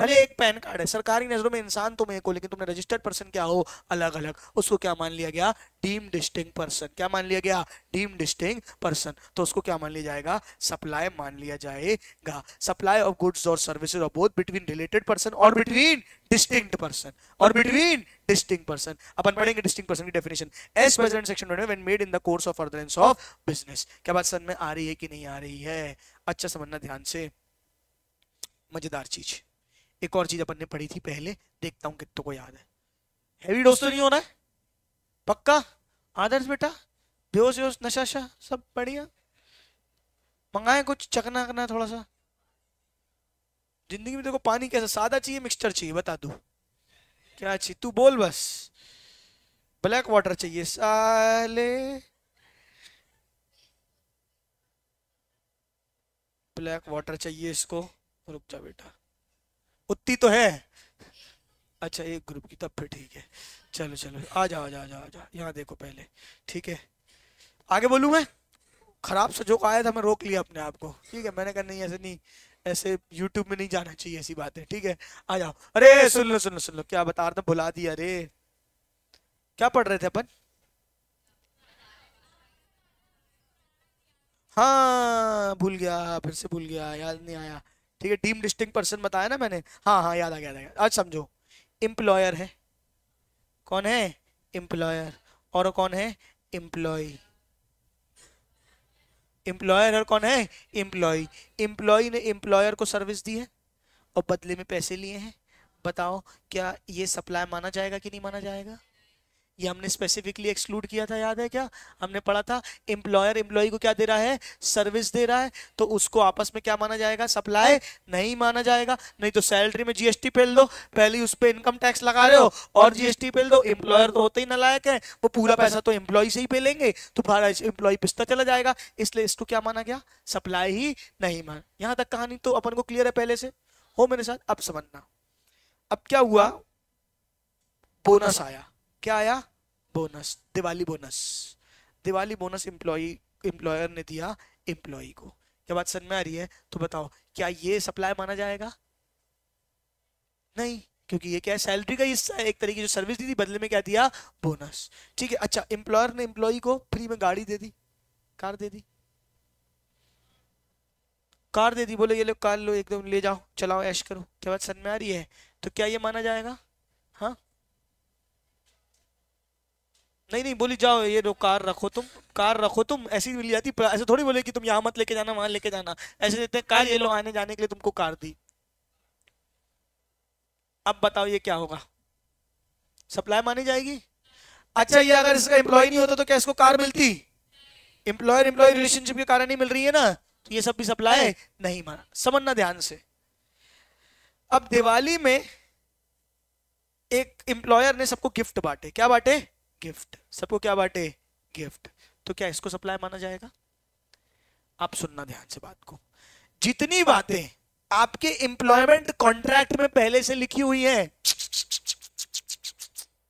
भले एक पैन कार्ड है। सरकारी नज़रों में इंसान तुम एक हो लेकिन तुमने रजिस्टर्ड पर्सन क्या हो? अलग अलग उसको क्या मान लिया गया? डीम डिस्टिंग पर्सन क्या मान लिया गया? डीम डिस्टिंग पर्सन तो उसको क्या मान लिया जाएगा? सप्लाई मान लिया जाएगा। सप्लाई ऑफ़ गुड्स और services of both between related person और बिटवीन डिस्टिंक्ट पर्सन और बिटवीन डिस्टिंग पर्सन अपन पढ़ेंगे डिस्टिंग पर्सन की definition as present section when made in the course of furtherance of business क्या बात समझ में आ रही है कि नहीं आ रही है? अच्छा समझना ध्यान से। मज़ेदार चीज़। एक और चीज़ अपन ने पढ़ी थी पहले, देखता हूँ कितनों को याद है। हैवी डोज तो नहीं होना? है पक्का? आदर्श बेटा? बेहोश वेहोश नशा शा सब बढ़िया। मंगाए कुछ चकना करना थोड़ा सा ज़िंदगी में देखो पानी कैसा, सादा चाहिए मिक्सचर चाहिए, बता दू क्या चाहिए? तू बोल बस। ब्लैक वाटर चाहिए, साले। ब्लैक वाटर चाहिए इसको। रुक जा बेटा। उतनी तो है। अच्छा एक ग्रुप की, तब फिर ठीक है। चलो चलो, आ जाओ आ जाओ आ जाओ आ जाओ। यहाँ देखो पहले, ठीक है? आगे बोलूँ मैं? खराब से जोक आया था, मैं रोक लिया अपने आप को। ठीक है, मैंने कहा, नहीं, ऐसे नहीं, ऐसे यूट्यूब में नहीं जाना चाहिए ऐसी बातें, ठीक है? आ जाओ। अरे, सुन लो सुन लो सुन लो, क्या बता रहा था? भुला दिया, अरे। क्या पढ़ रहे थे अपन? हाँ भूल गया, फिर से भूल गया, याद नहीं आया। ठीक है डीम डिस्टिंग पर्सन बताया ना मैंने? हाँ हाँ याद आ गया, आज समझो। एम्प्लॉयर है। कौन है? एम्प्लॉयर और कौन है? एम्प्लॉय एम्प्लॉयर और कौन है? एम्प्लॉय एम्प्लॉय ने एम्प्लॉयर को सर्विस दी है और बदले में पैसे लिए हैं। बताओ क्या ये सप्लाई माना जाएगा कि नहीं माना जाएगा? ये हमने स्पेसिफिकली एक्सक्लूड किया था, याद है क्या? हमने पढ़ा था एम्प्लॉयर एम्प्लॉय को क्या दे रहा है? सर्विस दे रहा है। तो उसको आपस में क्या माना जाएगा? सप्लाई नहीं माना जाएगा। नहीं तो सैलरी में जीएसटी पेल दो। पहले उस पर इनकम टैक्स लगा रहे हो और जीएसटी पेल दो। एम्प्लॉयर तो होते ही नलायक है। वो पूरा पैसा तो एम्प्लॉय से ही पे लेंगे तो भाड़ा एम्प्लॉय पिस्ता चला जाएगा। इसलिए इसको क्या माना गया? सप्लाई ही नहीं मान यहाँ तक कहानी तो अपन को क्लियर है पहले से। हो मेरे साथ, अब समझना। अब क्या हुआ? बोनस आया। क्या आया? Bonus Diwali bonus Diwali bonus employee employer ने दिया एम्प्लॉय को। क्या बात समझ में आ रही है? तो बताओ, क्या ये सप्लाई माना जाएगा? नहीं, क्योंकि ये क्या है? सैलरी का हिस्सा है। एक तरीके जो सर्विस दी थी बदले में क्या दिया? बोनस ठीक है अच्छा एम्प्लॉयर ने एम्प्लॉय को फ्री में गाड़ी दे दी। कार दे दी। कार दे दी। बोले, ये लो कार लो एकदम ले जाओ, चलाओ, ऐश करो। क्या बात समझ में आ रही है? तो क्या ये माना जाएगा? हाँ? नहीं नहीं बोली जाओ ये रो कार रखो तुम कार रखो तुम ऐसी मिल जाती ऐसे थोड़ी बोले कि तुम यहाँ मत लेके जाना वहाँ लेके जाना। ऐसे देते कार ये लो आने जाने के लिए तुमको कार दी। अब बताओ ये क्या होगा? सप्लाई मानी जाएगी? अच्छा ये अगर इसका एम्प्लॉय नहीं होता तो क्या इसको कार मिलती? एम्प्लॉयर एम्प्लॉय रिलेशनशिप के कारण नहीं मिल रही है ना? तो ये सब भी सप्लाई नहीं माना समझना ध्यान से। अब दिवाली में एक एम्प्लॉयर ने सबको गिफ्ट बांटे। क्या बांटे? गिफ्ट सबको क्या बांटे? गिफ्ट तो क्या इसको सप्लाई माना जाएगा? आप सुनना ध्यान से बात को। जितनी बातें आपके एम्प्लॉयमेंट कॉन्ट्रैक्ट में पहले से लिखी हुई हैं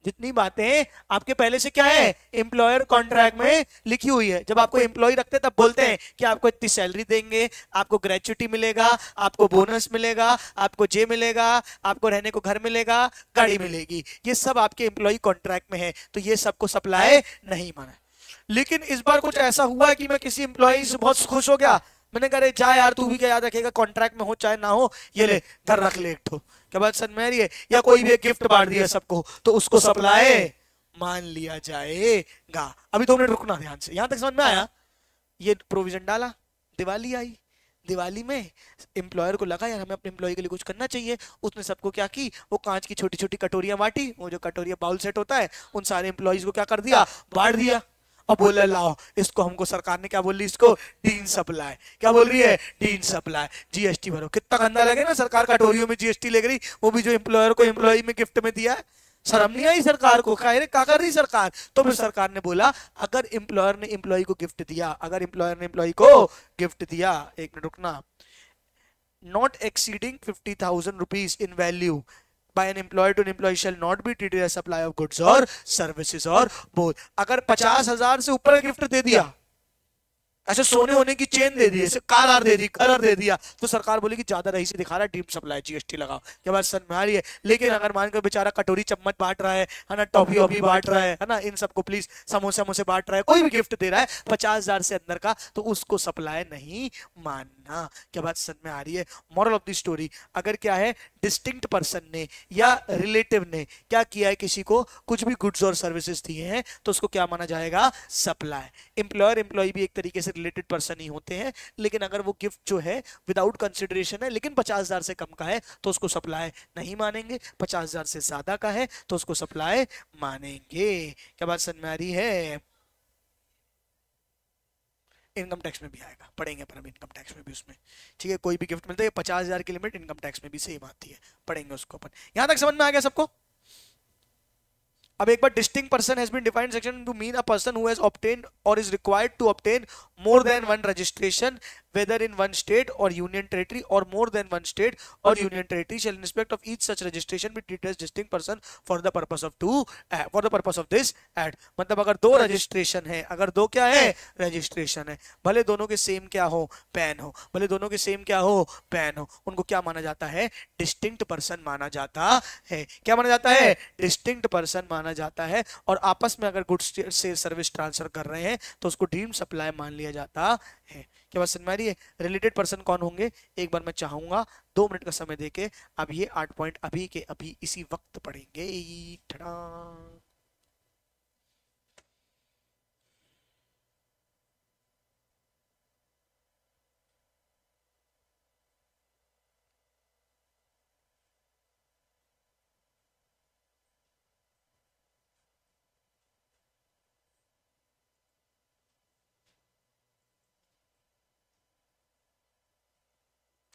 जितनी बातें आपके पहले से क्या है। एम्प्लॉयर कॉन्ट्रैक्ट में लिखी हुई है। जब आपको एम्प्लॉय रखते हैं तब बोलते हैं कि आपको इतनी सैलरी देंगे आपको ग्रेचुटी मिलेगा आपको बोनस मिलेगा आपको जे मिलेगा आपको रहने को घर मिलेगा गाड़ी मिलेगी। ये सब आपके एम्प्लॉय कॉन्ट्रैक्ट में है तो ये सबको सप्लाई नहीं माना। लेकिन इस बार कुछ ऐसा हुआ कि मैं किसी एम्प्लॉय से बहुत खुश हो गया। मैंने कहा जा यार तू भी क्या याद रखेगा? कॉन्ट्रैक्ट में हो चाहे ना हो ये ले घर रख ले एक क्या बात समझ में आ रही है? या कोई भी गिफ्ट बांट दिया सबको तो उसको सप्लाई मान लिया जाएगा। अभी दो मिनट रुकना ध्यान से। यहाँ तक समझ में आया? ये प्रोविज़न डाला दिवाली आई। दिवाली में एम्प्लॉयर को लगा यार हमें अपने एम्प्लॉय के लिए कुछ करना चाहिए। उसने सबको क्या की? वो कांच की छोटी छोटी कटोरियाँ बांटी। वो जो कटोरिया बाउल सेट होता है उन सारे एम्प्लॉयज़ को क्या कर दिया? बांट दिया। और बोले, लाओ, इसको हमको सरकार ने क्या बोल रही इसको डीन सप्लाई क्या बोल रही है? डीन सप्लाई जीएसटी भरो। कितना गंदा लगे ना, सरकार कटोरियों में जीएसटी ले गई, वो भी जो एम्प्लॉयर को एम्प्लॉय में गिफ्ट में दिया है। शर्म नहीं आई सरकार को? कह क्या कर रही सरकार? तो फिर सरकार ने बोला, अगर एम्प्लॉयर ने एम्प्लॉय को गिफ्ट दिया, अगर एम्प्लॉयर ने एम्प्लॉय को गिफ्ट दिया, एक मिनट रुकना not exceeding fifty thousand rupees in value by an employer to an employee shall not be treated as supply of goods or services or both. अगर पचास हज़ार से ऊपर गिफ्ट दे दिया ऐसे सोने होने की चेन दे दी ऐसे कार आर दे दी कलर दे दिया तो सरकार बोलेगी ज़्यादा रही से दिखा रहा है डीप सप्लाई जीएसटी लगाओ। क्या बात रही है? लेकिन अगर मानकर बेचारा कटोरी चम्मच बांट रहा है है ना टॉफी वॉफी बांट रहा है। है ना इन सबको प्लीज़ समोसे समोसे बांट रहा है कोई भी गिफ्ट दे रहा है पचास हज़ार से अंदर का तो उसको सप्लाई नहीं मानना क्या बात समझ में आ रही है? मॉरल ऑफ़ द स्टोरी अगर क्या है डिस्टिंक्ट पर्सन ने या रिलेटिव ने क्या किया है किसी को? कुछ भी गुड्स और सर्विसेज़ दिए हैं तो उसको क्या माना जाएगा? सप्लाई एम्प्लॉयर एम्प्लॉय भी एक तरीके से रिलेटेड पर्सन ही होते हैं, लेकिन अगर वो गिफ्ट जो है विदाउट कंसिडरेशन है, लेकिन पचास हज़ार से कम का है तो उसको सप्लाई नहीं मानेंगे। पचास हज़ार से ज़्यादा का है तो उसको सप्लाई मानेंगे। क्या बात समझ में आ रही है? इनकम टैक्स में भी आएगा, पढ़ेंगे पर इनकम टैक्स में भी उसमें। ठीक है, कोई भी गिफ्ट मिलता है पचास हज़ार की लिमिट इनकम टैक्स में भी सेम आती है, पढ़ेंगे उसको अपन। यहाँ तक समझ में आ गया सबको? अब एक बार distinct person has been defined section two mean a person who has obtain or is required to obtain more than one registration whether in one state or union territory or more than one state or union territory shall respect of each such registration be treated as distinct person for the purpose of to for the purpose of this act मतलब अगर दो रजिस्ट्रेशन है अगर दो क्या है? रजिस्ट्रेशन है। भले दोनों के सेम क्या हो? पैन हो। भले दोनों के सेम क्या हो? पैन हो। उनको क्या माना जाता है? डिस्टिंक्ट पर्सन माना जाता है। क्या माना जाता है? डिस्टिंक्ट पर्सन माना जाता है और आपस में अगर गुड्स से सर्विस ट्रांसफ़र कर रहे हैं तो उसको ड्रीम सप्लाई मान लिया जाता है। क्या बात समझ रही है? रिलेटेड पर्सन कौन होंगे? एक बार मैं चाहूँगा, दो मिनट का समय देके, अब ये आठ पॉइंट अभी के अभी इसी वक्त पढ़ेंगे।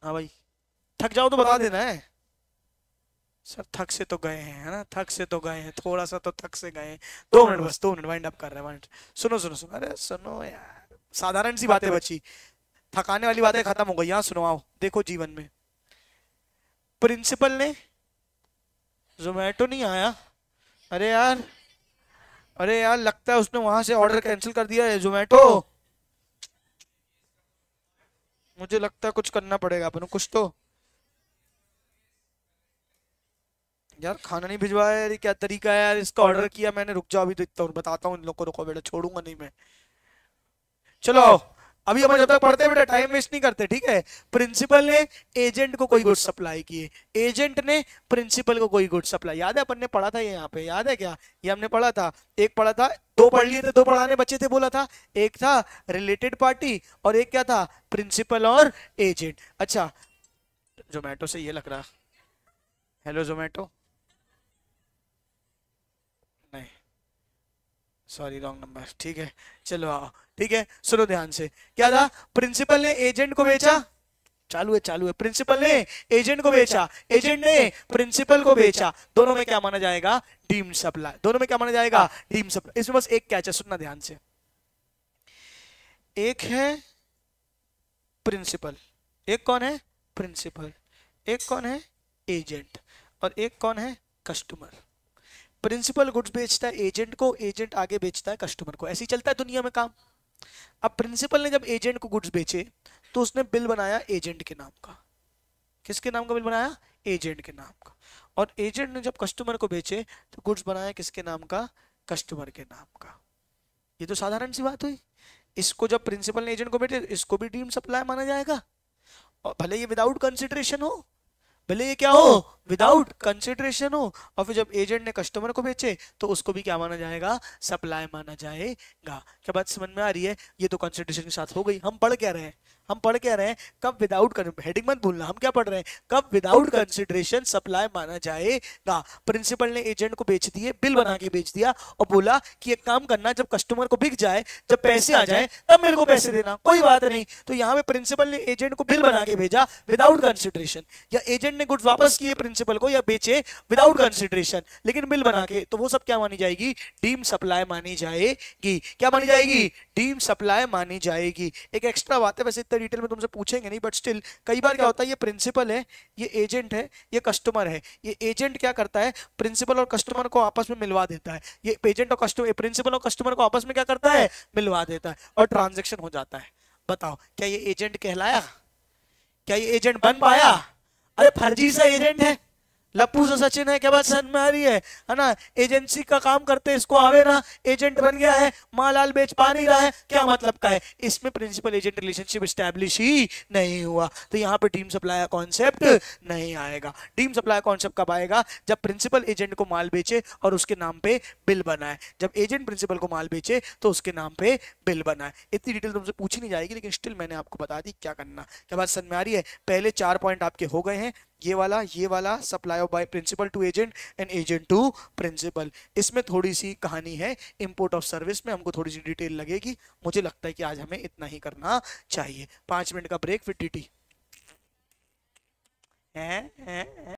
हाँ भाई। थक जाओ तो बता देना। है। सर थक से तो गए हैं है ना? थक से तो गए हैं थोड़ा सा तो थक से गए हैं। दो मिनट बस दो मिनट वाइंड अप कर रहे हैं सुनो सुनो सुनो। अरे सुनो यार। साधारण सी बातें बची। थकाने वाली बातें खत्म हो गई। यहाँ सुनो आओ देखो जीवन में। प्रिंसिपल ने जोमेटो नहीं आया। अरे यार अरे यार लगता है उसने वहाँ से ऑर्डर कैंसिल कर दिया है जोमेटो मुझे लगता है कुछ करना पड़ेगा अपन कुछ तो। यार, खाना नहीं भिजवाया यार क्या तरीका है यार? इसका ऑर्डर किया मैंने, रुक जाओ अभी तो इतना बताता हूँ इन लोग को, रुको बेटा, छोड़ूँगा नहीं मैं। चलो। अभी हम जब तक पढ़ते बेटा टाइम वेस्ट नहीं करते, ठीक है? प्रिंसिपल ने एजेंट को कोई गुड सप्लाई किए। एजेंट ने प्रिंसिपल को कोई गुड सप्लाई याद है, अपन ने पढ़ा था ये यहाँ पे? याद है क्या? ये हमने पढ़ा था। एक पढ़ा था, दो पढ़ लिए थे, दो पढ़ाने बच्चे थे, बोला था। एक था रिलेटेड पार्टी और एक क्या था? प्रिंसिपल और एजेंट अच्छा जोमेटो से ये लग रहा। हेलो जोमेटो नहीं सॉरी रॉन्ग नंबर ठीक है? चलो आओ। ठीक है? सुनो ध्यान से। क्या था? प्रिंसिपल ने एजेंट को बेचा? चालू है चालू है। प्रिंसिपल ने एजेंट को बेचा। एजेंट ने प्रिंसिपल को बेचा। दोनों में क्या माना जाएगा? डीम सप्लाई दोनों में क्या माना जाएगा? डीम सप्लाई इसमें बस एक कैच है। सुनना ध्यान से। एक है प्रिंसिपल एक कौन है? प्रिंसिपल एक कौन है? एजेंट और एक कौन है? कस्टमर प्रिंसिपल गुड्स बेचता है, एजेंट को एजेंट आगे बेचता है कस्टमर को। ऐसे ही चलता है दुनिया में काम। अब प्रिंसिपल ने जब एजेंट को गुड्स बेचे तो उसने बिल बनाया एजेंट के नाम का। किसके नाम का बिल बनाया? एजेंट के नाम का। और एजेंट ने जब कस्टमर को बेचे तो गुड्स बनाया किसके नाम का? कस्टमर के नाम का। ये तो साधारण सी बात हुई। इसको जब प्रिंसिपल ने एजेंट को बेचे इसको भी डीम सप्लाई माना जाएगा। और भले ये विदाउट कंसिडरेशन हो भले ये क्या हो विदाउट कंसिडरेशन हो और फिर जब एजेंट ने कस्टमर को बेचे तो उसको भी क्या माना जाएगा? सप्लाई माना जाएगा। क्या बात समझ में आ रही है? ये तो कंसिडरेशन के साथ हो गई। हम पढ़ क्या रहे हैं? हम पढ़ क्या रहे हैं? कब विदाउट हेडिंग मत भूलना, हम क्या पढ़ रहे हैं? कब विदाउट कंसिडरेशन सप्लाई माना जाएगा। प्रिंसिपल ने एजेंट को बेच दिए बिल बना के बेच दिया और बोला कि एक काम करना, जब कस्टमर को बिक जाए, जब पैसे आ जाए, तब मेरे को पैसे देना, कोई बात नहीं। तो यहाँ पे प्रिंसिपल ने एजेंट को बिल बना के भेजा विदाउट कंसिडरेशन या एजेंट ने गुड्स वापस किए प्रिंसिपल को या बेचे विदाउट कंसिडरेशन लेकिन बिल बना के तो वो सब क्या मानी जाएगी? डीम सप्लाई मानी जाएगी। क्या मानी जाएगी? डीम सप्लाई मानी जाएगी। एक एक्स्ट्रा बात है, वैसे इतना डिटेल में तुमसे पूछेंगे नहीं बट स्टिल कई बार क्या होता है ये प्रिंसिपल है ये एजेंट है ये कस्टमर है। ये एजेंट क्या करता है प्रिंसिपल और कस्टमर को आपस में मिलवा देता है। ये एजेंट और कस्टमर प्रिंसिपल और कस्टमर को आपस में क्या करता है मिलवा देता है और ट्रांजेक्शन हो जाता है। बताओ क्या ये एजेंट कहलाया? क्या ये एजेंट बन पाया? अरे फर्जी सा एजेंट है। लप्पू से सचिन है क्या बात समझ में आ रही है? है ना एजेंसी का काम करते इसको आवे ना एजेंट बन गया है मालाल बेच पा नहीं रहा है क्या मतलब का है? इसमें प्रिंसिपल एजेंट रिलेशनशिप स्टैब्लिश ही नहीं हुआ। तो यहाँ पे टीम सप्लाई कॉन्सेप्ट नहीं आएगा। टीम सप्लाई कॉन्सेप्ट कब आएगा? जब प्रिंसिपल एजेंट को माल बेचे और उसके नाम पे बिल बनाए। जब एजेंट प्रिंसिपल को माल बेचे तो उसके नाम पे बिल बनाए। इतनी डिटेल तुमसे पूछी नहीं जाएगी लेकिन स्टिल मैंने आपको बता दी क्या करना। क्या बात समझ में आ रही है? पहले चार पॉइंट आपके हो गए हैं ये वाला ये वाला supply of by principal to agent and agent to principal इसमें थोड़ी सी कहानी है इम्पोर्ट ऑफ़ सर्विस में हमको थोड़ी सी डिटेल लगेगी। मुझे लगता है कि आज हमें इतना ही करना चाहिए। पाँच मिनट का ब्रेक फिर टी टी है, है, है।